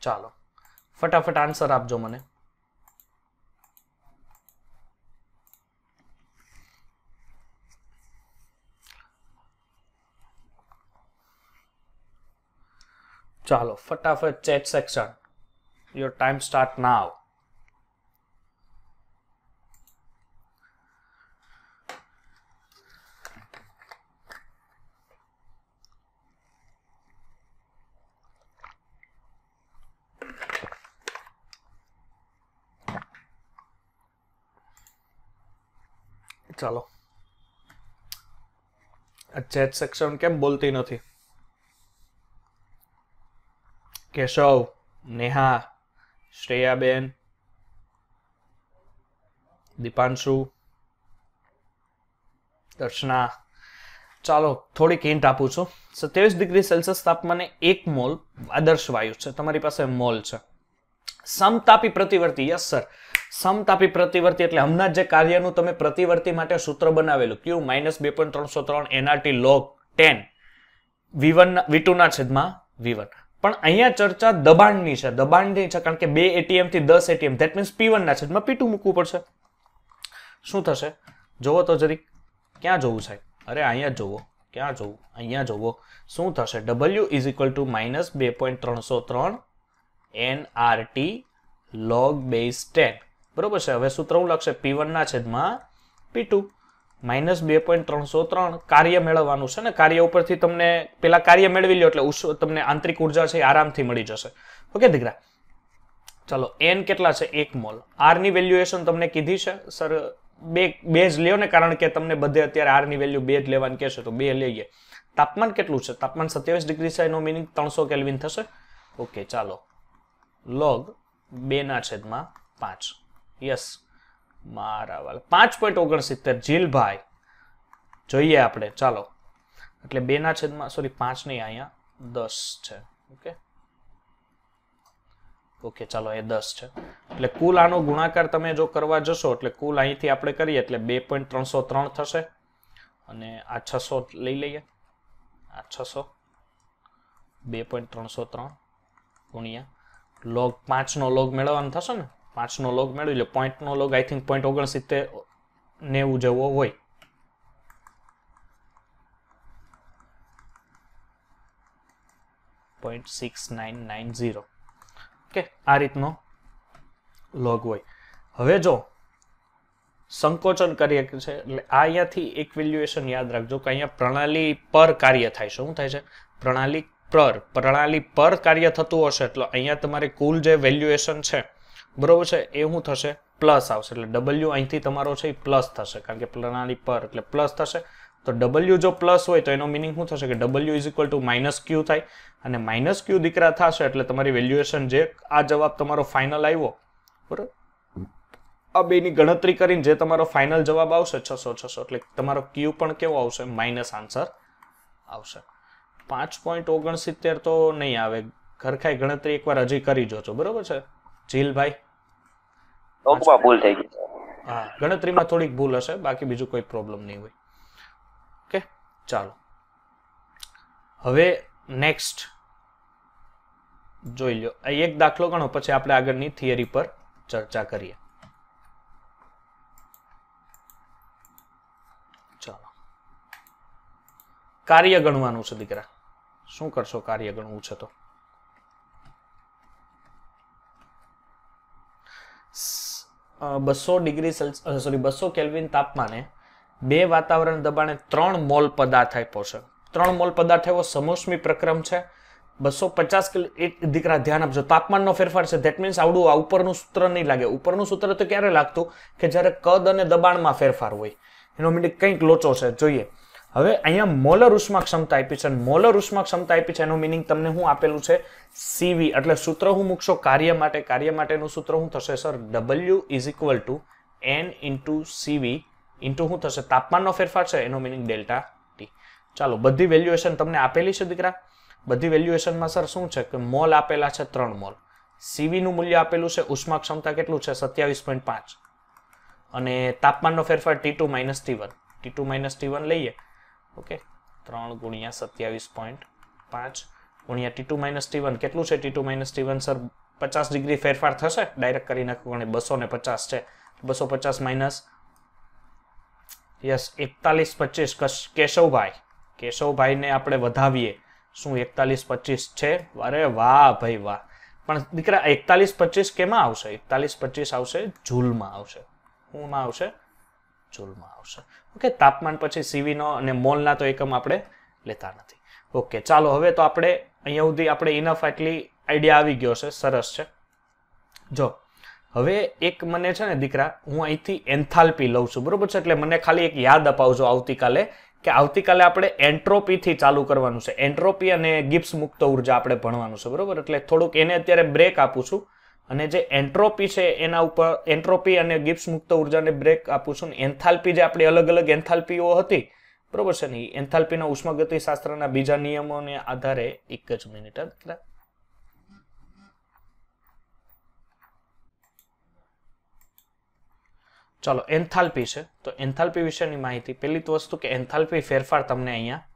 ચાલો. ફટાફટ આન્સર આપજો મને. ચાલો, ફટાફટ chat section your time start now ચાલો. આ ચેટ સેક્શન કેમ બોલતી નથી? કેશવ, નેહા, શ્રેયાબેન, દીપાંશુ, દર્શના. ચાલો, થોડીક હિન્ટ આપું છું. સત્યાવીસ ડિગ્રી સેલ્સિયસ તાપમાને એક મોલ આદર્શ વાયુ છે. તમારી પાસે મોલ છે. સમતાપી પ્રતિવર્તી યસ સર સમતાપી પ્રતિવર્તી એટલે હમણાં જે કાર્યનું તમે પ્રતિવર્તી માટે સૂત્ર બનાવેલું, ક્યુ માઇનસ બે પોઈન્ટ ત્રણસો ત્રણ NRT log ten, V one, V છેદમાં વીવન પણ અહીંયા ચર્ચા દબાણની છે દબાણની છે કારણ કે બે એટીએમથી દસ એટીએમ ધેટ મીન્સ પી વનના છેદમાં પી ટુ મૂકવું પડશે. શું થશે? જોવો તો જરીક, ક્યાં જોવું સાહેબ? અરે અહીંયા જોવો, ક્યાં જોવું? અહીંયા જોવો. શું થશે? W is equal to minus બે પોઈન્ટ ત્રણસો ત્રણ N R T log base ten. બરોબર છે? હવે સૂત્ર હું લખશે? પી વનના છેદમાં પી માઇનસ બે પોઈન્ટ ત્રણસો ત્રણ કાર્ય મેળવવાનું છે ને? કાર્ય ઉપરથી તમને પેલા કાર્ય મેળવી લો એટલે તમને આંતરિક ઊર્જા છે આરામથી મળી જશે. ઓકે દીકરા? ચલો એન કેટલા છે? એક મોલ. આરની વેલ્યુએશન તમને કીધી છે? સર, બે બે જ લ્યો ને, કારણ કે તમને બધે અત્યારે આરની વેલ્યુ બે જ લેવાની કહેશે તો બે લઈએ તાપમાન કેટલું છે? તાપમાન સત્યાવીસ ડિગ્રી છે, એનો મિનિંગ ત્રણસો કેલ્વિન થશે? ઓકે, ચાલો. લોગ બે ના છેદમાં પાંચ. યસ મારા વાલ પાંચ પોઈન્ટ ઓગણસિત્તેર. જીલભાઈ. જોઈએ આપણે. ચાલો. એટલે બેના છેદમાં સોરી પાંચ નહીં, અહીંયા દસ છે. ઓકે ઓકે ચાલો, એ દસ છે. એટલે કુલ આનો ગુણાકાર તમે જો કરવા જશો, એટલે કુલ અહીંથી આપણે કરીએ, એટલે બે પોઈન્ટ ત્રણસો ત્રણ થશે. અને આ છસો લઈ લઈએ. આ છસો. બે પોઈન્ટ ત્રણસો ત્રણ ગુણ્યા. લોગ પાંચનો લોગ મેળવવાનો થશે ને? પાંચનો લોગ મેળવી લે. પોઈન્ટનો લોગ આઈ થિંક પોઈન્ટ ઓગણસિત્તેર નેવું જેવો હોય. Point six nine nine zero okay આ રીતનો લોગ હોય. હવે જો, સંકોચન કરીએ છે, એટલે આ અહીંયાથી એક વેલ્યુએશન યાદ રાખજો કે અહીંયા પ્રણાલી પર કાર્ય થાય છે. શું થાય છે? પ્રણાલી પર. પ્રણાલી પર કાર્ય થતું હશે, એટલે અહીંયા તમારે કુલ જે વેલ્યુએશન છે બરોબર છે? એ શું થશે પ્લસ આવશે. એટલે ડબલ્યુ અહીંથી તમારો છે એ પ્લસ થશે. કારણ કે પ્રણાલી પર એટલે પ્લસ થશે. તો ડબલ્યુ જો પ્લસ હોય તો એનો મિનિંગ શું થશે? કે W is equal to minus Q થાય. અને માઇનસ ક્યુ દીકરા થશે એટલે તમારી વેલ્યુએશન જે આ જવાબ તમારો ફાઇનલ આવ્યો. બરોબર? આ બેની ગણતરી કરીને જે તમારો ફાઇનલ જવાબ આવશે છસો છસો. એટલે તમારો ક્યુ પણ કેવો આવશે? માઇનસ આન્સર આવશે. પાંચ પોઈન્ટ ઓગણસિત્તેર તો નહીં આવે. ઘરખાઈ ગણતરી એકવાર હજી કરી જોજો. બરોબર છે? જીલભાઈ? ભૂલ થઈ ગઈ. હા ગણતરીમાં થોડીક ભૂલ હશે બાકી બીજું કોઈ પ્રોબ્લેમ નહીં હોય. ઓકે ચાલો. હવે નેક્સ્ટ જોઈ લો એક દાખલો ગણો પછી આપણે આગળની થિયરી પર ચર્ચા કરીએ. ચાલો. કાર્ય ગણવાનું છે દીકરા. શું કરશો? કાર્ય ગણવું છે તો. બસો ડિગ્રી સેલ્સિયસ સોરી બસો કેલ્વિન તાપમાને બે વાતાવરણ દબાણે ત્રણ મોલ પદાર્થ આપ્યો છે. ત્રણ મોલ પદાર્થ એવો સમોષ્મી પ્રક્રમ છે. બસો પચાસ કિલો એક દીકરા ધ્યાન આપજો. તાપમાનનો ફેરફાર છે. ધેટ મીન્સ આવડું આ ઉપરનું સૂત્ર નહીં લાગે. ઉપરનું સૂત્ર તો ક્યારે લાગતું? કે જ્યારે કદ અને દબાણમાં ફેરફાર હોય. એનો મીનિંગ કંઈક લોચો છે. જોઈએ. હવે અહીંયા મોલર ઉષ્મા ક્ષમતા આપી છે મોલર ઉષ્મા ક્ષમતા આપી છે એનું મિનિંગ તમને હું આપેલું છે સીવી એટલે સૂત્ર હું મૂકશો કાર્ય માટે, કાર્ય માટેનું સૂત્ર શું થશે sir W is equal to N into CV into શું થશે? તાપમાનનો ફેરફાર છે, એનો મિનિંગ ડેલ્ટા ટી ચાલો, બધી વેલ્યુએશન તમને આપેલી છે, દીકરા? બધી વેલ્યુએશનમાં સર શું છે? કે મોલ આપેલા છે ત્રણ મોલ. સીવીનું મૂલ્ય આપેલું છે, ઉષ્મા ક્ષમતા કેટલું છે? સત્યાવીસ પોઈન્ટ પાંચ. અને તાપમાનનો ફેરફાર T two minus T one T two minus T one લઈએ. ઓકે. ત્રણ ગુણ્યા સત્યાવીસ પોઈન્ટ પાંચ ગુણ્યા T two minus T one કેટલું છે? T two minus T one sir પચાસ ડિગ્રી ફેરફાર થશે? ડાયરેક્ટ કરી નાખો અને બસો ને પચાસ છે. બસો પચાસ માઇનસ યસ એકતાલીસ પચીસ. કેશવભાઈ, કેશવભાઈને આપણે વધાવીએ. શું એકતાલીસ પચીસ છે? અરે વાહ ભાઈ વાહ. પણ દીકરા, એકતાલીસ પચીસ કેમાં આવશે? એકતાલીસ પચીસ આવશે જૂલમાં આવશે. હુંમાં આવશે? જૂલમાં આવશે. ઓકે, તાપમાન પછી સીવીનો અને મોલના તો એકમ આપણે લેતા નથી. ઓકે, ચાલો, હવે તો આપણે અહીંયા સુધી આપણે ઇનફ આટલી આઈડિયા આવી ગયો છે, સરસ છે. જો, હવે એક મને છે ને દીકરા, હું અહીંથી એન્થાલ્પી લઉં છું, બરોબર છે? એટલે મને ખાલી એક યાદ અપાવજો આવતીકાલે કે આવતીકાલે આપણે એન્ટ્રોપીથી ચાલુ કરવાનું છે. એન્ટ્રોપી અને ગિપ્સ મુક્ત ઊર્જા આપણે ભણવાનું છે, બરોબર? એટલે થોડુંક એને અત્યારે બ્રેક આપું છું. અને જે એન્ટ્રોપી છે એના ઉપર, એન્ટ્રોપી અને ગિપ્સ મુક્ત ઉર્જાને બ્રેક આપું છું. એન્થાલ્પી જે આપણી અલગ અલગ એન્થાલ્પીઓ હતી, બરોબર છે ને? એન્થાલ્પીના ઉષ્માગતિશાસ્ત્રના બીજા નિયમોને આધારે એક જ મિનિટ ચાલો, એન્થાલ્પી છે. તો એન્થાલ્પી વિશેની માહિતી પહેલી તો વસ્તુ કે એન્થાલ્પી ફેરફાર તમને અહીંયા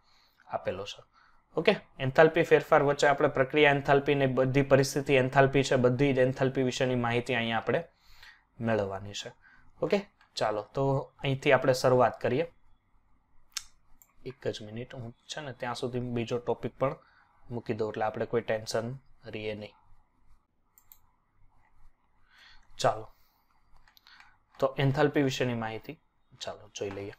આપેલો છે. ઓકે? એન્થાલ્પી ફેરફાર વચ્ચે આપણે પ્રક્રિયા એન્થાલ્પી ને બધી પરિસ્થિતિ, એન્થાલ્પી છે, બધી જ એન્થાલ્પી વિશેની માહિતી અહીંયા આપણે મેળવવાની છે. ઓકે? ચાલો, તો અહીંથી આપણે શરૂઆત કરીએ. એક જ મિનિટ, હું છે ને ત્યાં સુધી બીજો ટોપિક પણ મૂકી દઉં, એટલે આપણે કોઈ ટેન્શન રહીએ નહીં. ચાલો. તો એન્થાલ્પી વિશેની માહિતી, ચાલો જોઈ લઈએ.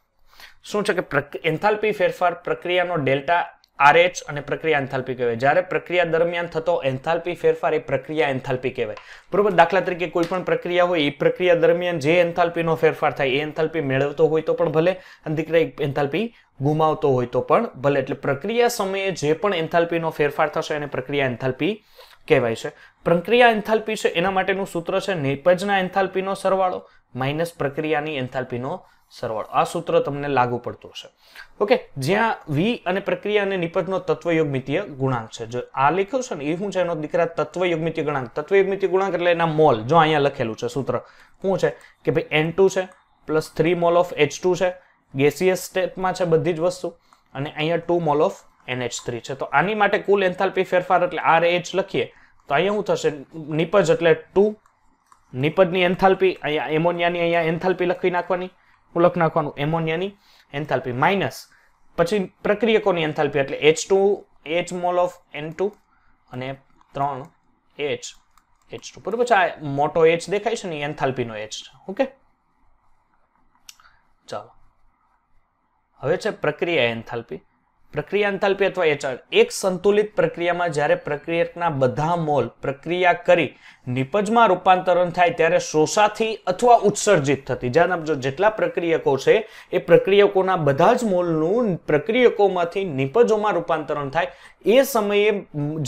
શું છે કે એન્થાલ્પી ફેરફાર પ્રક્રિયાનો ડેલ્ટા આરએચ અને પ્રક્રિયા એન્થાલ્પી કહેવાય. જ્યારે પ્રક્રિયા દરમિયાન થતો એન્થાલ્પી ફેરફાર એ પ્રક્રિયા એન્થાલ્પી કહેવાય. બરોબર? દાખલા તરીકે કોઈ પણ પ્રક્રિયા હોય, એ પ્રક્રિયા દરમિયાન જે એન્થાલ્પીનો ફેરફાર થાય, એ એન્થાલ્પી મેળવતો હોય તો પણ ભલે, અને દીકરા એન્થાલ્પી ગુમાવતો હોય તો પણ ભલે. એટલે પ્રક્રિયા સમયે જે પણ એન્થાલ્પીનો ફેરફાર થશે, એને પ્રક્રિયા એન્થાલ્પી કહેવાય છે. પ્રક્રિયા એન્થાલ્પી છે, એના માટેનું સૂત્ર છે, નિપજના એન્થાલ્પીનો સરવાળો, માઇનસ પ્રક્રિયાની એન્થાલ્પીનો સરવાળો. આ સૂત્ર તમને લાગુ પડતું હશે. ઓકે જ્યાં વી અને પ્રક્રિયા અને નિપજનો તત્વયોગમિતીય ગુણાંક છે. જો આ લખ્યું છે ને, એ શું છે? એનો દીકરા તત્વયોગમિતીય ગુણાંક. તત્વયોગમિતીય ગુણાંક એટલે એના મોલ. જો અહીંયા લખેલું છે સૂત્ર, શું છે? કે ભાઈ એન છે plus three mole of H છે ગેસિયસ સ્ટેપમાં છે બધી જ વસ્તુ, અને અહીંયા two mole of NH three છે. તો આની માટે કુલ એન્થાલ્પી ફેરફાર એટલે આર એચ લખીએ, તો અહીંયા શું થશે? નિપજ એટલે ટુ નિપજની એન્થાલ્પી, અહીંયા એમોનિયાની અહીંયા એન્થાલ્પી લખી નાખવાની લખી નાખવાનું એમોનિયાની એન્થાલ્પી માઇનસ. પછી પ્રક્રિયકોની એન્થાલ્પી એટલે H two H mole of N two અને ત્રણ એચ એચ ટુ બરોબર છે, આ મોટો એચ દેખાય છે ને એન્થાલ્પીનો એચ છે. ઓકે? ચાલો. હવે છે પ્રક્રિયા એન્થાલ્પી. પ્રક્રિયા એન્થાલ્પી અથવા એચઆર એક સંતુલિત પ્રક્રિયામાં જ્યારે પ્રક્રિયકના બધા મોલ પ્રક્રિયા કરી નિપજમાં રૂપાંતરણ થાય ત્યારે શોષાથી અથવા ઉત્સર્જિત થતી. જ્યાં જેટલા પ્રક્રિયકો છે, એ પ્રક્રિયકોના બધા જ મોલનું પ્રક્રિયકોમાંથી નિપજોમાં રૂપાંતરણ થાય. એ સમયે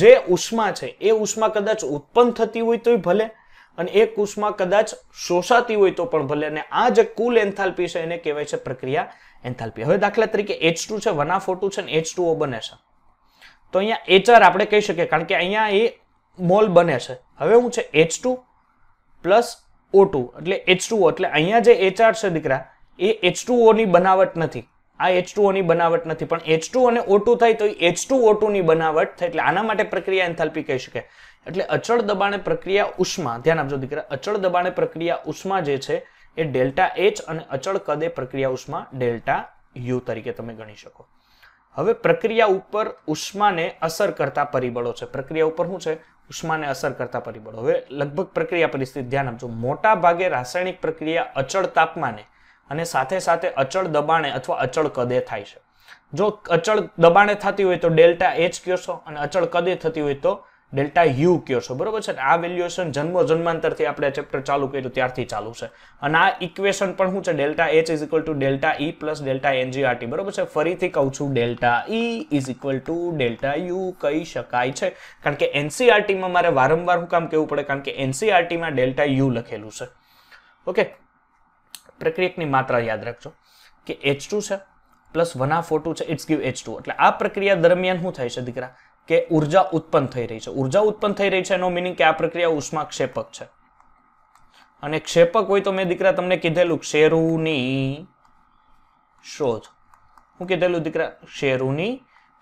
જે ઉષ્મા છે, એ ઉષ્મા કદાચ ઉત્પન્ન થતી હોય તોય ભલે અને એક ઉષ્મા કદાચ શોષાતી હોય તો પણ ભલે. અને આ જે કુલ એન્થાલ્પી છે, એને કહેવાય છે પ્રક્રિયા એન્થાલ્પી. હવે દાખલા તરીકે એચ ટુ છે વન આફ છે ને એચ ટુ બને છે. તો અહીંયા એચઆર આપણે કહી શકીએ, કારણ કે અહીંયા એ મોલ બને છે. હવે હું છે H two plus O two એટલે એચ ટુ એટલે અહીંયા જે એચઆર છે દીકરા, એ એચ ટુ ઓની બનાવટ નથી. આ એચ ટુ ઓની બનાવટ નથી, પણ એચ ટુ અને ઓ ટુ થાય તો એચ ટુ ઓ ટુની બનાવટ થાય, એટલે આના માટે પ્રક્રિયા એન્થાલ્પી કહી શકે એટલે અચળ દબાણે પ્રક્રિયા ઉષ્મા, ધ્યાન આપજો દીકરા, અચળ દબાણે પ્રક્રિયા ઉષ્મા જે છે એ ડેલ્ટા એચ અને અચળ કદે પ્રક્રિયા ઉષ્મા ડેલ્ટા યુ તરીકે તમે ગણી શકો. હવે પ્રક્રિયા ઉપર ઉષ્માને અસર કરતા પરિબળો છે. પ્રક્રિયા ઉપર શું છે? ઉષ્માને અસર કરતા પરિબળો. હવે લગભગ પ્રક્રિયા પરિસ્થિતિ ધ્યાન આપજો. મોટા ભાગે રાસાયણિક પ્રક્રિયા અચળ તાપમાને અને સાથે સાથે અચળ દબાણે અથવા અચળ કદે થાય છે. જો અચળ દબાણે થતી હોય તો ડેલ્ટા એચ કહેશો અને અચળ કદે થતી હોય તો ડેલ્ટા યુ કયો છો? બરોબર છે? આ વેલ્યુએશન જન્મો જન્માંતરથી આપણે ચેપ્ટર ચાલુ કર્યું, ત્યારથી ચાલુ છે. અને આ ઇક્વેશન પણ શું છે? Delta H is equal to delta E plus delta NGRT બરોબર છે? ફરીથી કહું છું, delta E is equal to delta U કહી શકાય છે. કારણ કે એનસીઆરટીમાં મારે વારંવાર હું કામ કહેવું પડે? કારણ કે એનસીઆરટીમાં ડેલ્ટા યુ લખેલું છે. ઓકે? પ્રક્રિયકની માત્રા યાદ રાખજો. કે એચ ટુ છે પ્લસ વન આ ફોર ટુ છે ઇટ્સ ગીવ એચ ટુ એટલે આ પ્રક્રિયા દરમિયાન શું થાય છે, દીકરા? કે ઊર્જા ઉત્પન્ન થઈ રહી છે. ઊર્જા ઉત્પન્ન થઈ રહી છે એનો મિનિંગ કે આ પ્રક્રિયા ઉષ્મા ક્ષેપક છે. અને ક્ષેપક હોય તો મેં દીકરા તમને કીધેલું શેરુની શોધ. હું કીધેલું દીકરા શેરુની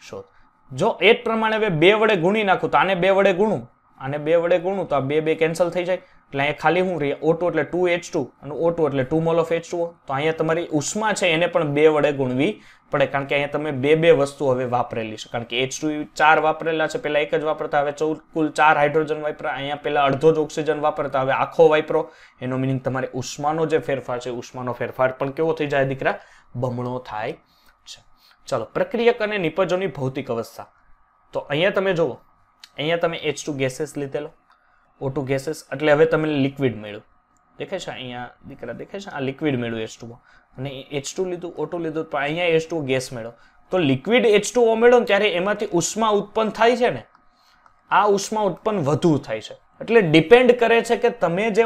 શોધ. જો એ જ પ્રમાણે હવે બે વડે ગુણી નાખું તો આને બે વડે ગુણું. આને બે વડે ગુણું તો આ બે બે કેન્સલ થઈ જાય. એટલે અહીંયા ખાલી હું રહી ઓટુ એટલે ટુ એચ ટુ અને ઓટુ એટલે two mole of H two તો અહીંયા તમારી ઉષ્મા છે એને પણ બે વડે ગુણવી પડે કારણ કે અહીંયા તમે બે બે વસ્તુ હવે વાપરેલી છે. કારણ કે એચ ટુ ચાર વાપરેલા છે પહેલાં એક જ વાપરતા, હવે ચૌદ, કુલ ચાર હાઇડ્રોજન વાપરા, અહીંયા પહેલા અડધો જ ઓક્સિજન વાપરતા, હવે આખો વાપરો. એનો મિનિંગ તમારે ઉષ્માનો જે ફેરફાર છે, ઉષ્માનો ફેરફાર પણ કેવો થઈ જાય દીકરા? બમણો થાય છે. ચલો, પ્રક્રિયક અને નિપજોની ભૌતિક અવસ્થા. તો અહીંયા તમે જુઓ, અહીંયા તમે એચ ટુ ગેસેસ લીધેલો ઓ ટુ ગેસેસ એટલે હવે તમે લિક્વિડ મેળવ્યું દેખાય છે અહીંયા, દીકરા, દેખાય છે? આ લિક્વિડ મેળવ્યું એચ ટુ અને એચ ટુ લીધું ઓટો લીધું, તો અહીંયા એચ ટુ ગેસ મેળો તો લિક્વિડ એચ ટુ ઓ મેળો ને ત્યારે એમાંથી ઉષ્મા ઉત્પન્ન થાય છે ને? આ ઉષ્મા ઉત્પન્ન વધુ થાય છે. એટલે ડિપેન્ડ કરે છે કે તમે જે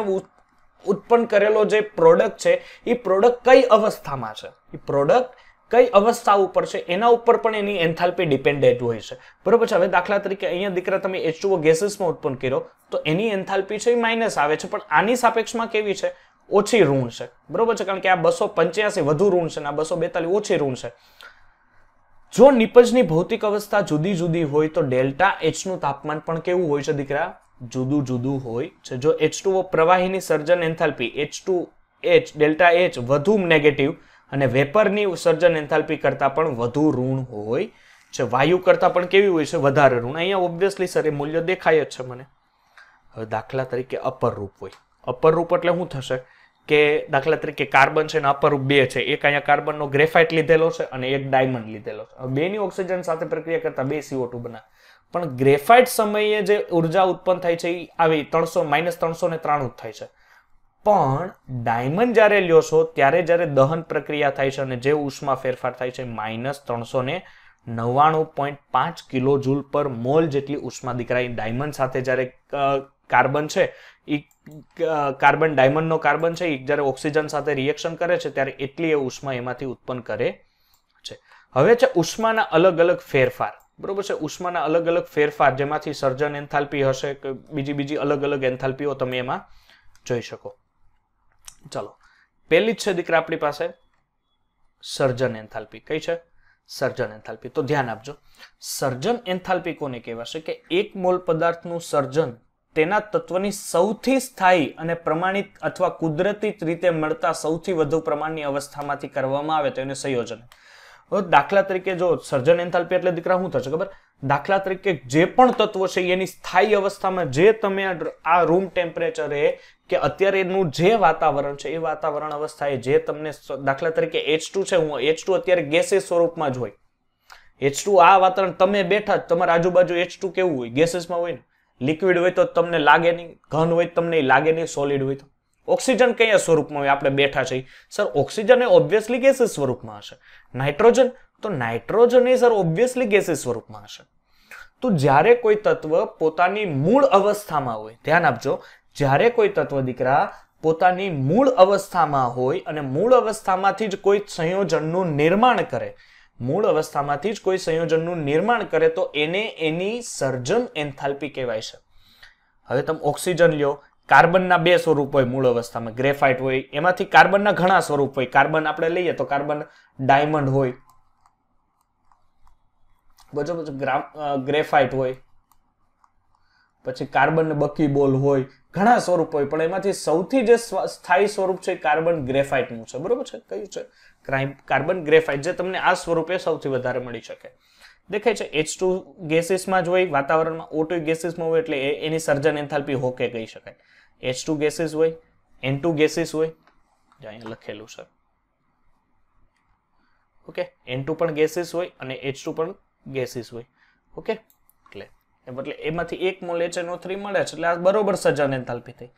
ઉત્પન્ન કરેલો જે પ્રોડક્ટ છે, એ પ્રોડક્ટ કઈ અવસ્થામાં છે? એ પ્રોડક્ટ કઈ અવસ્થા ઉપર છે? એના ઉપર પણ એની એન્થાલ્પી ડિપેન્ડેન્ટ હોય છે. બરોબર છે? હવે દાખલા તરીકે અહીંયા દીકરા તમે એચ ગેસીસમાં ઉત્પન્ન કર્યો, તો એની એન્થાલ્પી છે એ માઇનસ આવે છે. પણ આની સાપેક્ષમાં કેવી છે? ઓછી ઋણ છે. બરોબર છે? કારણ કે આ બસો પંચ્યાસી વધુ ઋણ છે અને આ બસો બેતાલીસ ઓછી ઋણ છે. જો નિપજની ભૌતિક અવસ્થા જુદી જુદી હોય તો ડેલ્ટા એચનું તાપમાન પણ કેવું હોય છે દીકરા? જુદું જુદું હોય છે. જો એચ ટુ પ્રવાહીની સર્જન enthalpy H two H delta H વધુ નેગેટિવ અને વેપરની સર્જન એન્થાલ્પી કરતાં પણ વધુ ઋણ હોય છે. વાયુ કરતાં પણ કેવી હોય છે? વધારે ઋણ. અહીંયા ઓબ્વિયસલી સર એ મૂલ્ય દેખાય જ છે મને. હવે દાખલા તરીકે અપર રૂપ હોય. અપર રૂપ એટલે શું થશે? કે દાખલા તરીકે કાર્બન છે અપર બે છે, એક અહીંયા કાર્બનનો ગ્રેફાઇટ લીધેલો છે અને એક ડાયમંડ લીધેલો છે. બેની ઓક્સિજન સાથે પ્રક્રિયા કરતા બે સીઓ ટુ બના પણ ગ્રેફાઇટ સમયે જે ઊર્જા ઉત્પન્ન થાય છે એ આવી ત્રણસો માઇનસ ત્રણસો ને ત્રાણું થાય છે. પણ ડાયમંડ જ્યારે લ્યો છો, ત્યારે જ્યારે દહન પ્રક્રિયા થાય છે અને જે ઉષ્મા ફેરફાર થાય છે માઇનસ ત્રણસો ને નવ્વાણું પોઈન્ટ પાંચ કિલો જૂલ પર મોલ જેટલી ઉષ્મા દીકરા ડાયમંડ સાથે જ્યારે કાર્બન છે એ કાર્બન, ડાયમંડનો કાર્બન છે, એ જ્યારે ઓક્સિજન સાથે રિએક્શન કરે છે, ત્યારે એટલી એ ઉષ્મા એમાંથી ઉત્પન્ન કરે છે. હવે છે ઉષ્માના અલગ અલગ ફેરફાર. બરોબર છે? ઉષ્માના અલગ અલગ ફેરફાર, જેમાંથી સર્જન એન્થાલ્પી હશે કે બીજી બીજી અલગ અલગ એન્થાલ્પીઓ તમે એમાં જોઈ શકો. ચલો. પહેલી જ છે દીકરા આપણી પાસે સર્જન એન્થાલ્પી. કઈ છે? સર્જન એન્થાલ્પી. તો ધ્યાન આપજો. સર્જન એન્થાલ્પી કોને કહેવાશે? કે એક મોલ પદાર્થનું સર્જન તેના તત્વની સૌથી સ્થાયી અને પ્રમાણિત અથવા કુદરતી રીતે મળતા સૌથી વધુ પ્રમાણની અવસ્થામાંથી કરવામાં આવે તો એને સંયોજન. દાખલા તરીકે જો સર્જન એન્થાલ્પી એટલે દીકરા શું થશે ખબર? દાખલા તરીકે જે પણ તત્વો છે એની સ્થાયી અવસ્થામાં જે તમે આ રૂમ ટેમ્પરેચરે કે અત્યારેનું જે વાતાવરણ છે એ વાતાવરણ અવસ્થાએ જે તમને દાખલા તરીકે એચ છે, હું એચ ટુ અત્યારે ગેસેસ સ્વરૂપમાં જ હોય. એચ ટુ આ વાતાવરણ તમે બેઠા તમારા આજુબાજુ એચ ટુ કેવું હોય? ગેસેસમાં હોય ને. લિક્વિડ હોય તો તમને લાગે નહીં. ઘન હોય તમને લાગે નહીં. સોલિડ હોય તો. ઓક્સિજન કયા સ્વરૂપમાં હોય? આપણે બેઠા છીએ. સર ઓક્સિજન એ ઓબ્વિયસલી ગેસીસ સ્વરૂપમાં હશે. નાઇટ્રોજન તો નાઇટ્રોજન એ સર ઓબ્વિયસલી ગેસીસ સ્વરૂપમાં હશે. તો જ્યારે કોઈ તત્વ પોતાની મૂળ અવસ્થામાં હોય, ધ્યાન આપજો, જ્યારે કોઈ તત્વ દીકરા પોતાની મૂળ અવસ્થામાં હોય અને મૂળ અવસ્થામાંથી જ કોઈ સંયોજનનું નિર્માણ કરે મૂળ અવસ્થામાંથી જ કોઈ સંયોજનનું નિર્માણ કરે તો એને એની સર્જન એન્થાલ્પી કહેવાય છે. હવે તમે ઓક્સિજન લ્યો, કાર્બનના બે સ્વરૂપ હોય મૂળ અવસ્થામાં, ગ્રેફાઇટ હોય, એમાંથી કાર્બનના ઘણા સ્વરૂપ હોય. કાર્બન આપણે લઈએ તો કાર્બન ડાયમંડ હોય, બધું બધું ગ્રેફાઇટ હોય, પછી કાર્બન બકીબોલ હોય, ઘણા સ્વરૂપ હોય, પણ એમાંથી સૌથી જે સ્થાયી સ્વરૂપ છે કાર્બન ગ્રેફાઇટનું છે. બરોબર છે? કયું છે? કાર્બન ગ્રેફાઇટ જે તમને આ સ્વરૂપે સૌથી વધારે મળી શકે. દેખાય છે એચ ટુ ગેસીસમાં જ હોય, વાતાવરણમાં ઓ ટુ ગેસીસમાં હોય, એટલે એની સર્જન એન્થાલ્પી હોકે કહી શકાય. એચ ટુ ગેસીસ હોય એન ટુ ગેસીસ હોય અહીંયા લખેલું છે. ઓકે? એન ટુ પણ ગેસીસ હોય અને એચ ટુ પણ ગેસીસ હોય. ઓકે? એટલે એટલે એમાંથી એક મોલ એચએનઓ થ્રી મળે છે, એટલે આ બરોબર સર્જન એન્થાલ્પી થઈ.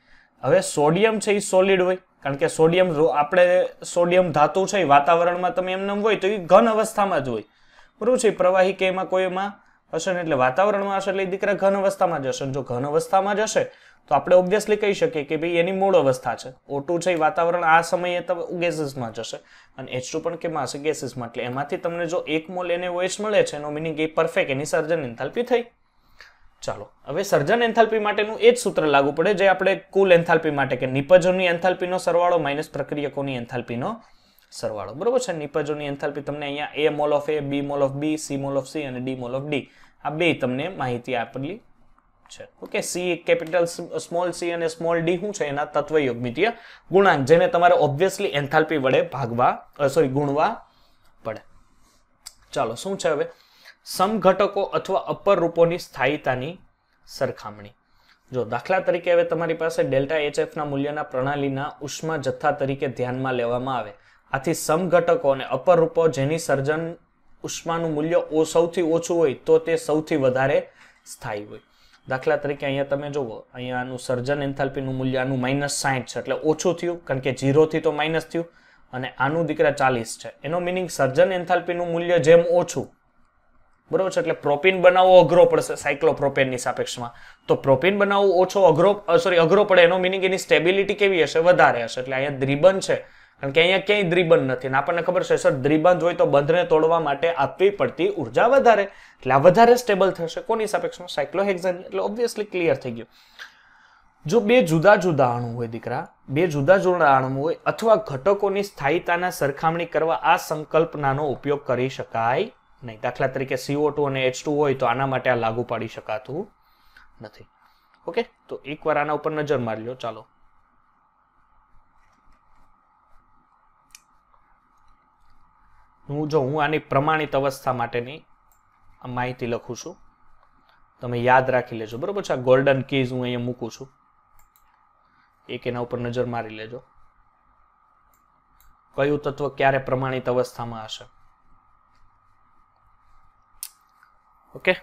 હવે સોડિયમ છે એ સોલિડ હોય. કારણ કે સોડિયમ આપણે સોડિયમ ધાતુ છે એ વાતાવરણમાં તમે એમને હોય તો એ ઘન અવસ્થામાં જ હોય. બરાબર છે? પ્રવાહી કે એમાં કોઈ એમાં હશે ને એટલે વાતાવરણમાં હશે એટલે દીકરા ઘન અવસ્થામાં જશે જો ઘન અવસ્થામાં જશે તો આપણે ઓબ્વિયસલી કહી શકીએ કે ભાઈ એની મૂળ અવસ્થા છે. ઓટુ છે એ વાતાવરણ આ સમયે ગેસીસમાં જશે અને એચ ટુ પણ કેમાં હશે? ગેસીસમાં એટલે એમાંથી તમને જો એક મોલ એને ઓએચ મળે છે, એનો મિનિંગ એ પરફેક્ટ એની સર્જન એન્થાલ્પી થઈ. ચાલો, હવે સર્જન એન્થાલ્પી માટેનું એ જ સૂત્ર લાગુ પડે, જે આપણે કુલ એન્થાલ્પી માટે કે નિપજોની એન્થાલ્પીનો સરવાળો માઇનસ પ્રક્રિયકોની એન્થાલ્પીનો સરવાળો. બરોબર છે? નિપજોની એન્થાલ્પી તમને અહીંયા A mole of A B mole of B C mole of C અને ડી મોલ ઓફ ડી આ બે તમને માહિતી આપેલી છે. Okay? C capital small C અને સ્મોલ ડી શું છે? એના તત્વયોગમિતીય ગુણાંક, જેને તમારે ઓબ્વિયસલી એન્થાલ્પી વડે ભાગવા સોરી ગુણવા પડે. ચાલો, શું છે હવે? સમઘટકો અથવા અપર રૂપોની સ્થાયીતાની સરખામણી. જો દાખલા તરીકે હવે તમારી પાસે ડેલ્ટા એચએફના મૂલ્યના પ્રણાલીના ઉષ્મા જથ્થા તરીકે ધ્યાનમાં લેવામાં આવે, આથી સમઘટકો અને અપર રૂપો જેની સર્જન ઉષ્માનું મૂલ્ય ઓ સૌથી ઓછું હોય તો તે સૌથી વધારે સ્થાયી હોય. દાખલા તરીકે અહીંયા તમે જુઓ અહીંયા આનું સર્જન એન્થાલ્પીનું મૂલ્ય આનું માઇનસ સાહીઠ છે, એટલે ઓછું થયું, કારણ કે જીરોથી તો માઇનસ થયું, અને આનું દીકરા ચાલીસ છે. એનો મિનિંગ સર્જન એન્થાલ્પીનું મૂલ્ય જેમ ઓછું બરોબર છે? એટલે પ્રોપીન બનાવવો અઘરો પડશે સાયક્લોપ્રોપેનની સાપેક્ષમાં. તો પ્રોપીન બનાવવું ઓછો અઘરો સોરી અઘરો પડે, એનો મિનિંગ એની સ્ટેબિલિટી કેવી હશે? વધારે હશે. એટલે અહીંયા દ્રિબન છે. કારણ કે અહીંયા ક્યાંય દ્રિબંધ નથી. અને આપણને ખબર છે, સર દ્રિબંધ હોય તો બંધને તોડવા માટે આપવી પડતી ઊર્જા વધારે. એટલે આ વધારે સ્ટેબલ થશે. કોની સાપેક્ષમાં? સાયક્લોહેક્ઝન એટલે ઓબ્વિયસલી ક્લિયર થઈ ગયું. જો બે જુદા જુદા અણુ હોય દીકરા, બે જુદા જુદા અણુ હોય, અથવા ઘટકોની સ્થાયીતાના સરખામણી કરવા આ સંકલ્પનાનો ઉપયોગ કરી શકાય નહીં, દાખલા તરીકે સીઓ ટુ અને એચ ટુ હોય તો આના માટે આ લાગુ પાડી શકાતું નથી. ઓકે? તો એકવાર આના ઉપર નજર મારી લો, ચાલો. હું, જો હું આની પ્રમાણિત અવસ્થા માટેની માહિતી લખું છું, તમે યાદ રાખી લેજો, બરોબર છે? આ ગોલ્ડન કીઝ હું અહીંયા મૂકું છું. એક એના ઉપર નજર મારી લેજો. કયું તત્વ ક્યારે પ્રમાણિત અવસ્થામાં હશે? ઓકે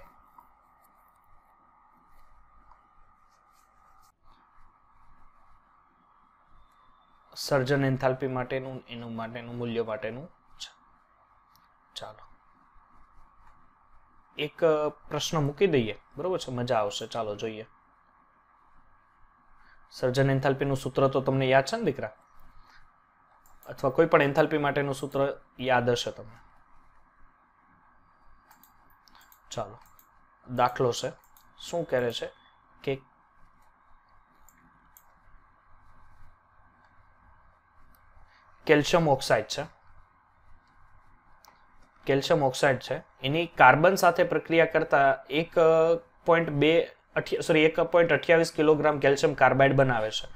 સર્જન એન્થાલ્પી માટેનું એનું માટેનું મૂલ્ય માટેનું ચાલો. એક પ્રશ્ન મૂકી દઈએ. બરોબર છે? મજા આવશે. ચાલો જોઈએ. સર્જન એન્થાલ્પીનું સૂત્ર તો તમને યાદ છે ને દીકરા? અથવા કોઈ પણ એન્થાલ્પી માટેનું સૂત્ર યાદ હશે તમને. ચાલો, દાખલો છે. શું કરે છે? કે કેલ્શિયમ ઓક્સાઇડ છે. કેલ્શિયમ ઓક્સાઇડ છે. એની કાર્બન સાથે પ્રક્રિયા કરતા એક પોઈન્ટ બે સોરી એક પોઈન્ટ અઠ્યાવીસ કિલોગ્રામ કેલ્શિયમ કાર્બાઇડ બનાવે છે.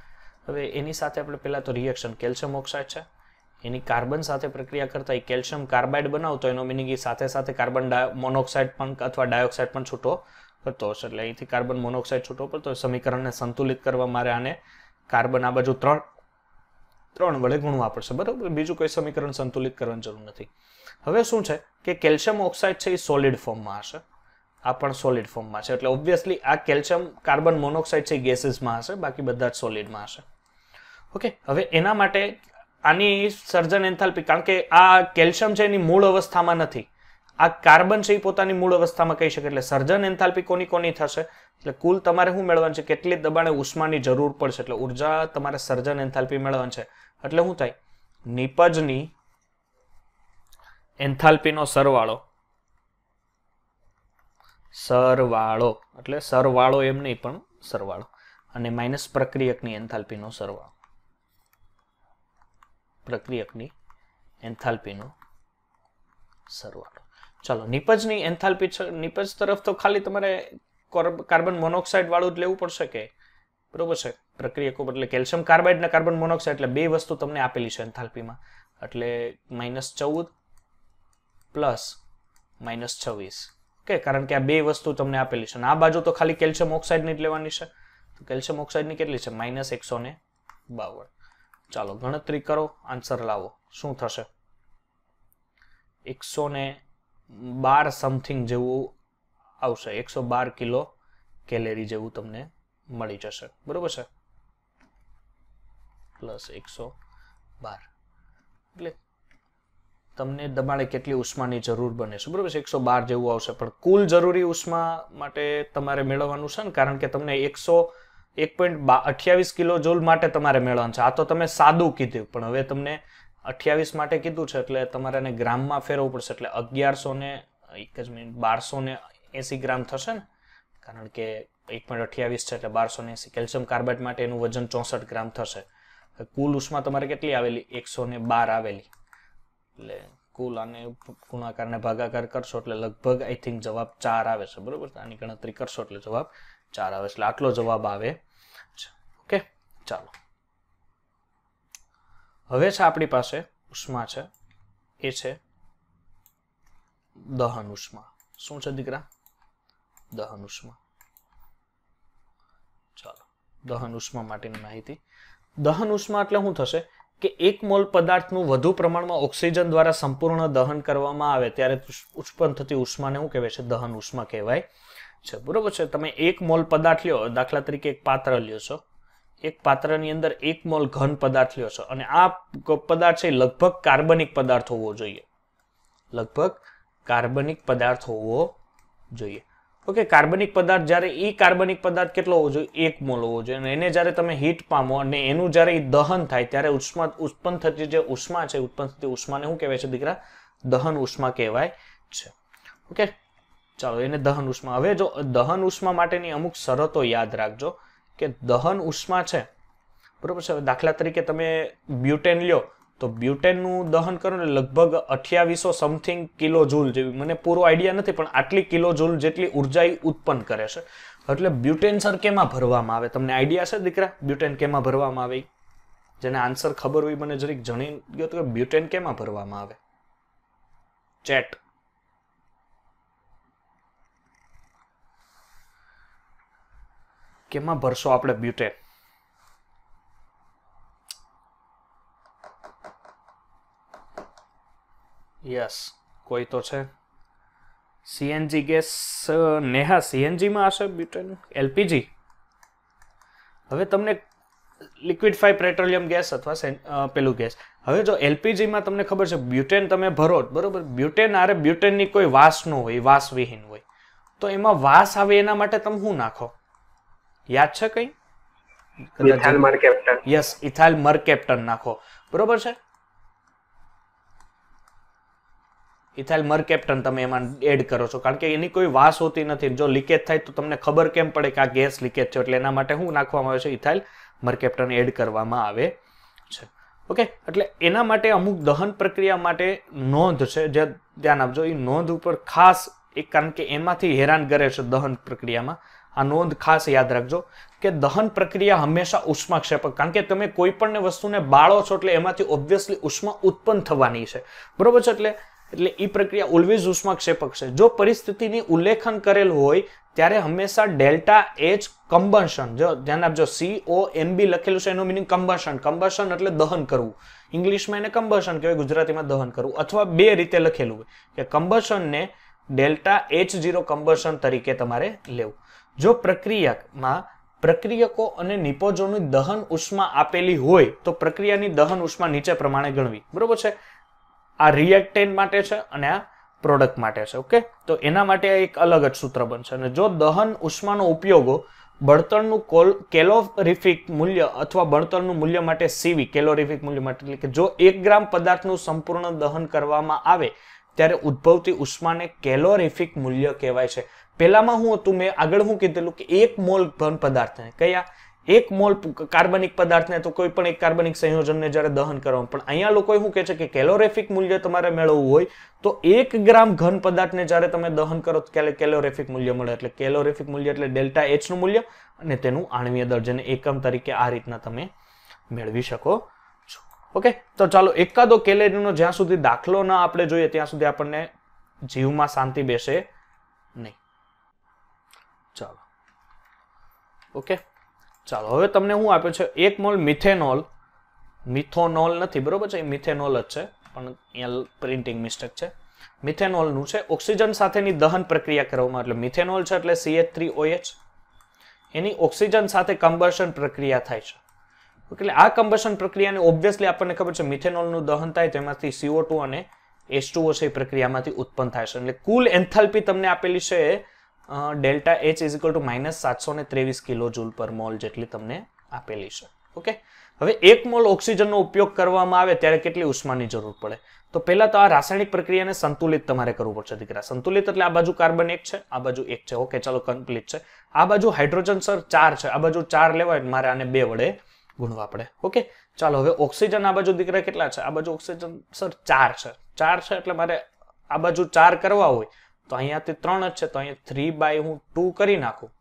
હવે એની સાથે આપણે પહેલાં તો રિએક્શન કેલ્શિયમ ઓક્સાઇડ છે. એની કાર્બન સાથે પ્રક્રિયા કરતા એ કેલ્શિયમ કાર્બાઇડ બનાવતો એનો મિનિંગ એ સાથે સાથે કાર્બન મોનોક્સાઇડ પણ અથવા ડાયોક્સાઇડ પણ છૂટો કરતો હશે. એટલે અહીંથી કાર્બન મોનોક્સાઇડ છૂટો પડતો સમીકરણને સંતુલિત કરવા મારે આને કાર્બન આ બાજુ ત્રણ ત્રણ વડે ગુણવા પડશે. બરાબર? બીજું કોઈ સમીકરણ સંતુલિત કરવાની જરૂર નથી. હવે શું છે કે કેલ્શિયમ ઓક્સાઇડ છે એ સોલિડ ફોર્મમાં હશે. આ પણ સોલિડ ફોર્મમાં છે. એટલે ઓબ્વિયસલી આ કેલ્શિયમ કાર્બન મોનોક્સાઇડ છે ગેસીસમાં હશે, બાકી બધા જ સોલિડમાં હશે. ઓકે હવે એના માટે આની સર્જન એન્થાલ્પી કારણ કે આ કેલ્શિયમ છે એની મૂળ અવસ્થામાં નથી. આ કાર્બન છે એ પોતાની મૂળ અવસ્થામાં કહી શકે, એટલે સર્જન એન્થાલ્પી કોની કોની થશે? એટલે કુલ તમારે શું મેળવવાનું છે? કેટલી દબાણે ઉષ્માની જરૂર પડશે? એટલે ઊર્જા તમારે સર્જન એન્થાલ્પી મેળવવાનું છે. એટલે શું થાય? નિપજની એન્થાલ્પીનો સરવાળો. સરવાળો. એટલે સરવાળો એમ નહીં પણ સરવાળો. અને માઇનસ પ્રક્રિયકની એન્થાલ્પીનો સરવાળો. પ્રક્રિયકની એન્થાલ્પીનો સરવાળો ચાલો, નિપજની એન્થાલ્પી નિપજ તરફ તો ખાલી તમારે કાર્બન મોનોક્સાઇડ વાળું જ લેવું પડશે કે? બરોબર છે. પ્રક્રિયકો એટલે કેલ્શિયમ કાર્બાઇડ અને કાર્બન મોનોક્સાઇડ, એટલે બે વસ્તુ તમને આપેલી છે એન્થાલ્પીમાં. એટલે માઇનસ ચૌદ પ્લસ માઇનસ છવ્વીસ. ઓકે? કારણ કે આ બે વસ્તુ તમને આપેલી છે. અને આ બાજુ તો ખાલી કેલ્શિયમ ઓક્સાઇડની જ લેવાની છે. તો કેલ્શિયમ ઓક્સાઇડની કેટલી છે? માઇનસ એકસો ને બાવન. ચાલો ગણતરી કરો આન્સર લાવો. શું થશે? એકસો ને બાર સમથિંગ જેવું આવશે. એકસો બાર કિલો કેલેરી જેવું તમને મળી જશે. બરોબર છે? પ્લસ એકસો બાર. એટલે તમને દબાણે કેટલી ઉષ્માની જરૂર બને છે. બરોબર છે? એકસો બાર જેવું આવશે. પણ કુલ જરૂરી ઉષ્મા માટે તમારે મેળવવાનું છે ને? કારણ કે તમને એકસો એક પોઈન્ટ અઠ્યાવીસ કિલો જૂલ માટે તમારે મેળવવાનું છે. આ તો તમે સાદું કીધું, પણ હવે તમને અઠ્યાવીસ માટે કીધું છે, એટલે તમારે એને ગ્રામમાં ફેરવવું પડશે, એટલે અગિયારસો ને એક જ મિનિટ, બારસો ને એસી ગ્રામ થશે ને? કારણ કે એક પોઈન્ટ અઠ્યાવીસ છે, એટલે બારસો ને એસી. કેલ્શિયમ કાર્બાઇડ માટે એનું વજન ચોસઠ ગ્રામ થશે. કુલ ઉષ્મા તમારે કેટલી આવેલી? એકસો ને બાર આવેલી. એટલે કુલ આને ગુણાકારને ભાગાકાર કરશો, એટલે લગભગ આઈ થિંક જવાબ ચાર આવે છે, બરોબર? આની ગણતરી કરશો, એટલે જવાબ ચાર આવે એટલે આટલો જવાબ આવે. ઓકે, ચાલો. હવે છે આપણી પાસે ઉષ્મા છે. એ છે દહન ઉષ્મા. શું છે દીકરા? દહન ઉષ્મા. ચાલો, દહન ઉષ્મા માટેની માહિતી. દહન ઉષ્મા એટલે શું થશે? કે એક મોલ પદાર્થનું વધુ પ્રમાણમાં ઓક્સિજન દ્વારા સંપૂર્ણ દહન કરવામાં આવે, ત્યારે ઉત્પન્ન થતી ઉષ્માને શું કહેવાય છે? દહન ઉષ્મા કહેવાય. છે. બરોબર છે? તમે એક મોલ પદાર્થ લ્યો, દાખલા તરીકે એક પાત્ર લ્યો છો. એક પાત્રની અંદર એક મોલ ઘન પદાર્થ લ્યો છો. અને આ પદાર્થ છે લગભગ કાર્બનિક પદાર્થ હોવો જોઈએ. લગભગ કાર્બનિક પદાર્થ હોવો જોઈએ. ઓકે, કાર્બનિક પદાર્થ જ્યારે એ કાર્બનિક પદાર્થ કેટલો હોવો જોઈએ? એક મોલ હોવો જોઈએ. અને એને જ્યારે તમે હીટ પામો અને એનું જ્યારે દહન થાય, ત્યારે ઉષ્મા, ઉત્પન્ન થતી જે ઉષ્મા છે, ઉત્પન્ન થતી ઉષ્માને શું કહેવાય છે દીકરા? દહન ઉષ્મા કહેવાય છે. ઓકે? ચાલો એને દહન ઉષ્મા. હવે જો દહન ઉષ્મા માટેની અમુક શરતો યાદ રાખજો કે દહન ઉષ્મા છે, બરોબર છે? દાખલા તરીકે તમે બ્યુટેન લ્યો, તો બ્યુટેનનું દહન કરો ને લગભગ અઠ્યાવીસો સમથિંગ કિલો જૂલ જેવી. મને પૂરો આઈડિયા નથી, પણ આટલી કિલો જૂલ જેટલી ઊર્જા ઉત્પન્ન કરે છે. એટલે બ્યુટેન સર કેમાં ભરવામાં આવે? તમને આઈડિયા છે દીકરા, બ્યુટેન કેમાં ભરવામાં આવે જેને આન્સર ખબર હોય મને જરીક જણી ગયો તો કે બ્યુટેન કેમાં ભરવામાં આવે? ચેટ. કેમાં ભરશો આપણે બ્યુટેન યસ, કોઈ તો છે. સીએનજી ગેસ, નેહા, સીએનજીમાં હશે બ્યુટેન? એલપીજી? હવે તમને લિક્વિડફાઈ પેટ્રોલિયમ ગેસ અથવા પેલું ગેસ. હવે જો એલપીજીમાં તમને ખબર છે, બ્યુટેન તમે ભરો બરોબર? બ્યુટેન આરે બ્યુટેનની કોઈ વાસ ન હોય, વાસ વિહીન હોય. તો એમાં વાસ આવે એના માટે તમે શું નાખો? યાદ છે કઈ? યસ ઇથાઇલ મરકેપ્ટન નાખો. બરોબર છે? ઇથાઇલ મરકેપ્ટન તમે એમાં એડ કરો છો. કારણ કે એની કોઈ વાસ હોતી નથી. જો લીકેજ થાય તો તમને ખબર કેમ પડે કે આ ગેસ લીકેજ છે? એટલે એના માટે શું નાખવામાં આવે છે ઇથાઇલ મરકેપ્ટન એડ કરવામાં આવે છે. ઓકે એટલે એના માટે અમુક દહન પ્રક્રિયા માટે નોંધ છે. જે ધ્યાન આપજો એ નોંધ ઉપર ખાસ એક કારણ કે એમાંથી હેરાન કરે છે દહન પ્રક્રિયામાં. આ નોંધ ખાસ યાદ રાખજો કે દહન પ્રક્રિયા હંમેશા ઉષ્માક્ષેપક. કારણ કે તમે કોઈ પણ વસ્તુને બાળો છો એટલે એમાંથી ઓબ્વિયસલી ઉષ્મા ઉત્પન્ન થવાની છે. બરોબર છે એટલે એટલે એ પ્રક્રિયા ઓલવેઝ ઉષ્માક્ષેપક છે. જો પરિસ્થિતિની ઉલ્લેખન કરેલ હોય, ત્યારે હંમેશા ડેલ્ટા એચ કમ્બન્શન જો ધ્યાન આપજો સી ઓ એમ બી લખેલું છે એનું મિનિંગ કમ્બન્શન કમ્બન્શન એટલે દહન કરવું. ઇંગ્લિશમાં એને કમ્બન્શન કહેવાય, ગુજરાતીમાં દહન કરવું. અથવા બે રીતે લખેલું હોય, કે કમ્બન્શનને ડેલ્ટા એચ ઝીરો કમ્બન્શન તરીકે તમારે લેવું. જો પ્રક્રિયામાં પ્રક્રિયકો અને નિપજોની દહન ઉષ્મા આપેલી હોય, તો પ્રક્રિયાની દહન ઉષ્મા નીચે પ્રમાણે ગણવી. બરોબર છે? આ રિએક્ટેન્ટ માટે છે અને આ પ્રોડક્ટ માટે છે ઓકે તો એના માટે એક અલગ જ સૂત્ર બનશે. અને જો દહન ઉષ્માનો ઉપયોગો બળતણનું કોલ, કેલોરિફિક મૂલ્ય અથવા બળતણનું મૂલ્ય માટે સીવી કેલોરિફિક મૂલ્ય માટે, એટલે કે જો એક ગ્રામ પદાર્થનું સંપૂર્ણ દહન કરવામાં આવે, ત્યારે ઉદ્ભવતી ઉષ્માને કેલોરિફિક મૂલ્ય કહેવાય છે. પહેલામાં હું હતું, મેં આગળ હું કીધેલું કે એક મોલ ઘન પદાર્થને કયા? એક મોલ કાર્બનિક પદાર્થને તો કોઈ પણ એક કાર્બનિક સંયોજનને જ્યારે દહન કરવાનું પણ અહીંયા લોકો શું કહે છે કે કેલોરેફિક મૂલ્ય તમારે મેળવવું હોય, તો એક ગ્રામ ઘન પદાર્થને જ્યારે તમે દહન કરો ત્યારે કેલોરેફિક મૂલ્ય મળે. એટલે કેલોરેફિક મૂલ્ય એટલે ડેલ્ટા એચનું મૂલ્ય અને તેનું આણવીય દર્જને જેને એકમ તરીકે આ રીતના તમે મેળવી શકો છો. ઓકે? તો ચાલો, એકાદો કેલેરીનો જ્યાં સુધી દાખલો ના આપણે જોઈએ, ત્યાં સુધી આપણને જીવમાં શાંતિ બેસે નહીં ચાલો ઓકે? ચાલો, હવે તમને હું આપ્યો છે એક મોલ મિથેનોલ. મિથોનોલ નથી, બરોબર છે? એ મિથેનોલ જ છે, પણ અહીંયા પ્રિન્ટિંગ મિસ્ટેક છે. મિથેનોલનું છે. ઓક્સિજન સાથેની દહન પ્રક્રિયા કરવામાં એટલે મિથેનોલ છે એટલે સીએચ થ્રી ઓએચ એની ઓક્સિજન સાથે કમ્બર્શન પ્રક્રિયા થાય છે. એટલે આ કમ્બશન પ્રક્રિયાને ઓબ્વિયસલી આપણને ખબર છે, મિથેનોલનું દહન થાય તેમાંથી સીઓ અને એચ છે એ પ્રક્રિયામાંથી ઉત્પન્ન થાય છે. એટલે કુલ એન્થાલ્પી તમને આપેલી છે delta H is equal to minus સાતસો ને ત્રેવીસ કિલો જૂલ પર મોલ જેટલી તમને આપેલી છે. ઓકે? હવે એક મોલ ઓક્સિજનનો ઉપયોગ કરવામાં આવે ત્યારે કેટલી ઉષ્માની જરૂર પડે? તો પહેલાં તો આ રાસાયણિક પ્રક્રિયાને સંતુલિત તમારે કરવું પડશે, દીકરા. સંતુલિત એટલે આ બાજુ કાર્બન એક છે, આ બાજુ એક છે. ઓકે, ચાલો કમ્પ્લીટ છે. આ બાજુ હાઇડ્રોજન સર ચાર છે. આ બાજુ ચાર લેવાય મારે આને બે વડે ગુણવા પડે. ઓકે? ચાલો, હવે ઓક્સિજન આ બાજુ દીકરા કેટલા છે? આ બાજુ ઓક્સિજન સર ચાર છે. ચાર છે એટલે મારે આ બાજુ ચાર કરવા હોય તો અહીંયાથી ત્રણ જ છે, તો અહીંયા થ્રી બાય હું ટુ કરી નાખું.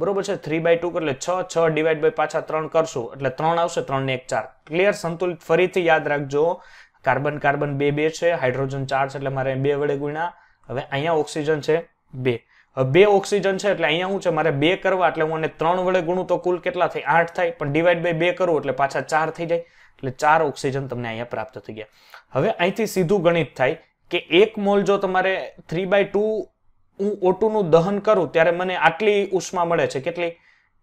બરોબર છે? થ્રી બાય ટુ એટલે છ છ ડિવાઈડ બાય પાછા ત્રણ કરશું. એટલે ત્રણ આવશે, ત્રણ ને એક ચાર. ક્લિયર સંતુલિત ફરીથી યાદ રાખજો. કાર્બન કાર્બન બે બે છે. હાઇડ્રોજન ચાર છે, એટલે મારે બે વડે ગુણ્યા. હવે અહીંયા ઓક્સિજન છે, બે. બે ઓક્સિજન છે, એટલે અહીંયા શું છે? મારે બે કરવા, એટલે હું અને ત્રણ વડે ગુણું તો કુલ કેટલા થાય? આઠ થાય. પણ ડિવાઈડ બાય બે કરું, એટલે પાછા ચાર થઈ જાય. એટલે ચાર ઓક્સિજન તમને અહીંયા પ્રાપ્ત થઈ ગયા. હવે અહીંથી સીધું ગણિત થાય. કે એક મોલ જો તમારે થ્રી બાય ટુ હું ઓટુનું દહન કરું, ત્યારે મને આટલી ઉષ્મા મળે છે. કેટલી?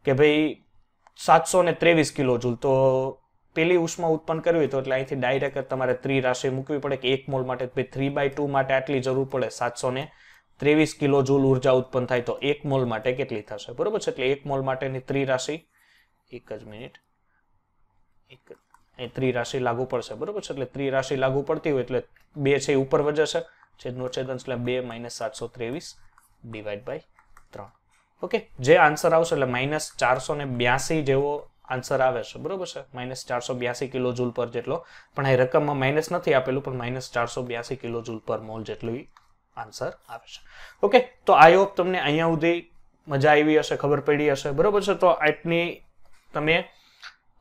કે ભાઈ સાતસો ને ત્રેવીસ કિલો જૂલ. તો પેલી ઉષ્મા ઉત્પન્ન કરવી તો એટલે અહીંથી ડાયરેક્ટ તમારે ત્રી રાશિ મૂકવી પડે કે એક મોલ માટે ભાઈ થ્રી બાય ટુ માટે આટલી જરૂર પડે. સાતસો ને ત્રેવીસ કિલો જૂલ ઊર્જા ઉત્પન્ન થાય તો એક મોલ માટે કેટલી થશે? બરોબર છે? એટલે એક મોલ માટેની ત્રી રાશિ. એક જ મિનિટ. એક અહીં ત્રી રાશિ લાગુ પડશે, બરોબર છે? એટલે ત્રી રાશિ લાગુ પડતી હોય એટલે બે છે એ ઉપર વજશે છેદનો છેદન એટલે બે માઇનસ સાતસો ત્રેવીસ ડિવાઈડ બાય ત્રણ. ઓકે, જે આન્સર આવશે એટલે માઇનસ ચારસો ને બ્યાસી જેવો આન્સર આવે છે, બરોબર છે? માઇનસ ચારસો બ્યાસી કિલો જૂલ પર જેટલો. પણ અહીં રકમમાં માઇનસ નથી આપેલું, પણ માઇનસ ચારસો બ્યાસી કિલો જૂલ પર મોલ જેટલું આન્સર આવે છે. ઓકે, તો આઈ હોપ તમને અહીંયા સુધી મજા આવી હશે, ખબર પડી હશે, બરોબર છે? તો આટની તમે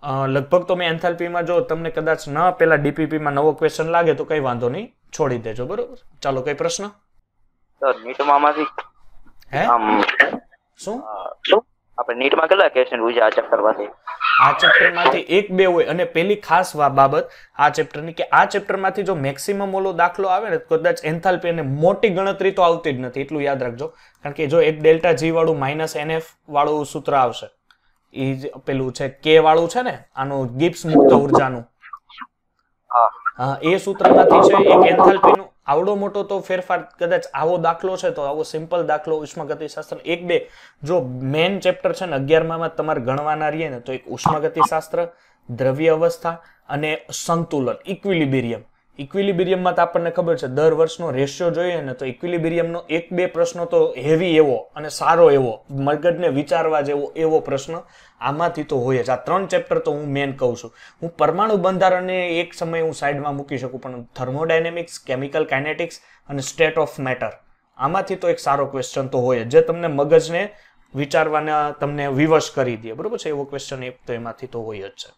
લગભગ તો મેં એન્થાલ્પીમાં જો તમને કદાચ ન પેલા ડીપીપીમાં નવો ક્વેશ્ચન લાગે તો કઈ વાંધો નહીં. છોડી દેજો બરોબર? ચાલો કઈ પ્રશ્ન? સર નીટમાં હે? શું? શું? આપણે નીટમાં કેટલા ક્વેશ્ચન છે આ ચેપ્ટરમાંથી? આ ચેપ્ટરમાંથી એક બે હોય અને પેલી ખાસ બાબત આ ચેપ્ટરની કે આ ચેપ્ટરમાંથી જો મેક્સિમમ ઓલો દાખલો આવે ને તો કદાચ એન્થાલ્પી અને મોટી ગણતરી તો આવતી જ નથી એટલું યાદ રાખજો. કારણ કે જો એક ડેલ્ટા જી વાળું માઇનસ એનએફ વાળું સૂત્ર આવશે ઈ જ પેલું છે, કે વાળું છે ને, આનું ગિબ્સ મુક્ત ઉર્જાનું. એ સૂત્રમાંથી છે, એક એન્થાલ્પીનું. આવડો મોટો તો ફેરફાર કદાચ આવો દાખલો છે, તો આવો સિમ્પલ દાખલો ઉષ્માગતિશાસ્ત્ર. એક બે, જો મેન ચેપ્ટર છે ને, અગિયારમાં તમારે ગણવાના રહીએ ને, તો એક ઉષ્માગતિશાસ્ત્ર, દ્રવ્ય અવસ્થા અને સંતુલન, ઇક્વિલિબિરિયમ. ઇક્વિલિબિરિયમમાં તો આપણને ખબર છે દર વર્ષનો રેશિયો જોઈએ ને તો ઇક્વિલિબિરિયમનો એક બે પ્રશ્નો તો હેવી એવો અને સારો એવો મગજને વિચારવા જેવો એવો પ્રશ્ન આમાંથી તો હોય જ. આ ત્રણ ચેપ્ટર તો હું મેન કહું છું. હું પરમાણુ બંધારણને એક સમયે હું સાઈડમાં મૂકી શકું પણ થર્મોડાયનેમિક્સ કેમિકલ કાઇનેટિક્સ અને સ્ટેટ ઓફ મેટર આમાંથી તો એક સારો ક્વેશ્ચન તો હોય જ, તમને મગજને વિચારવાના તમને વિવશ કરી દે. બરોબર છે? એવો ક્વેશ્ચન એક તો એમાંથી તો હોય જ છે.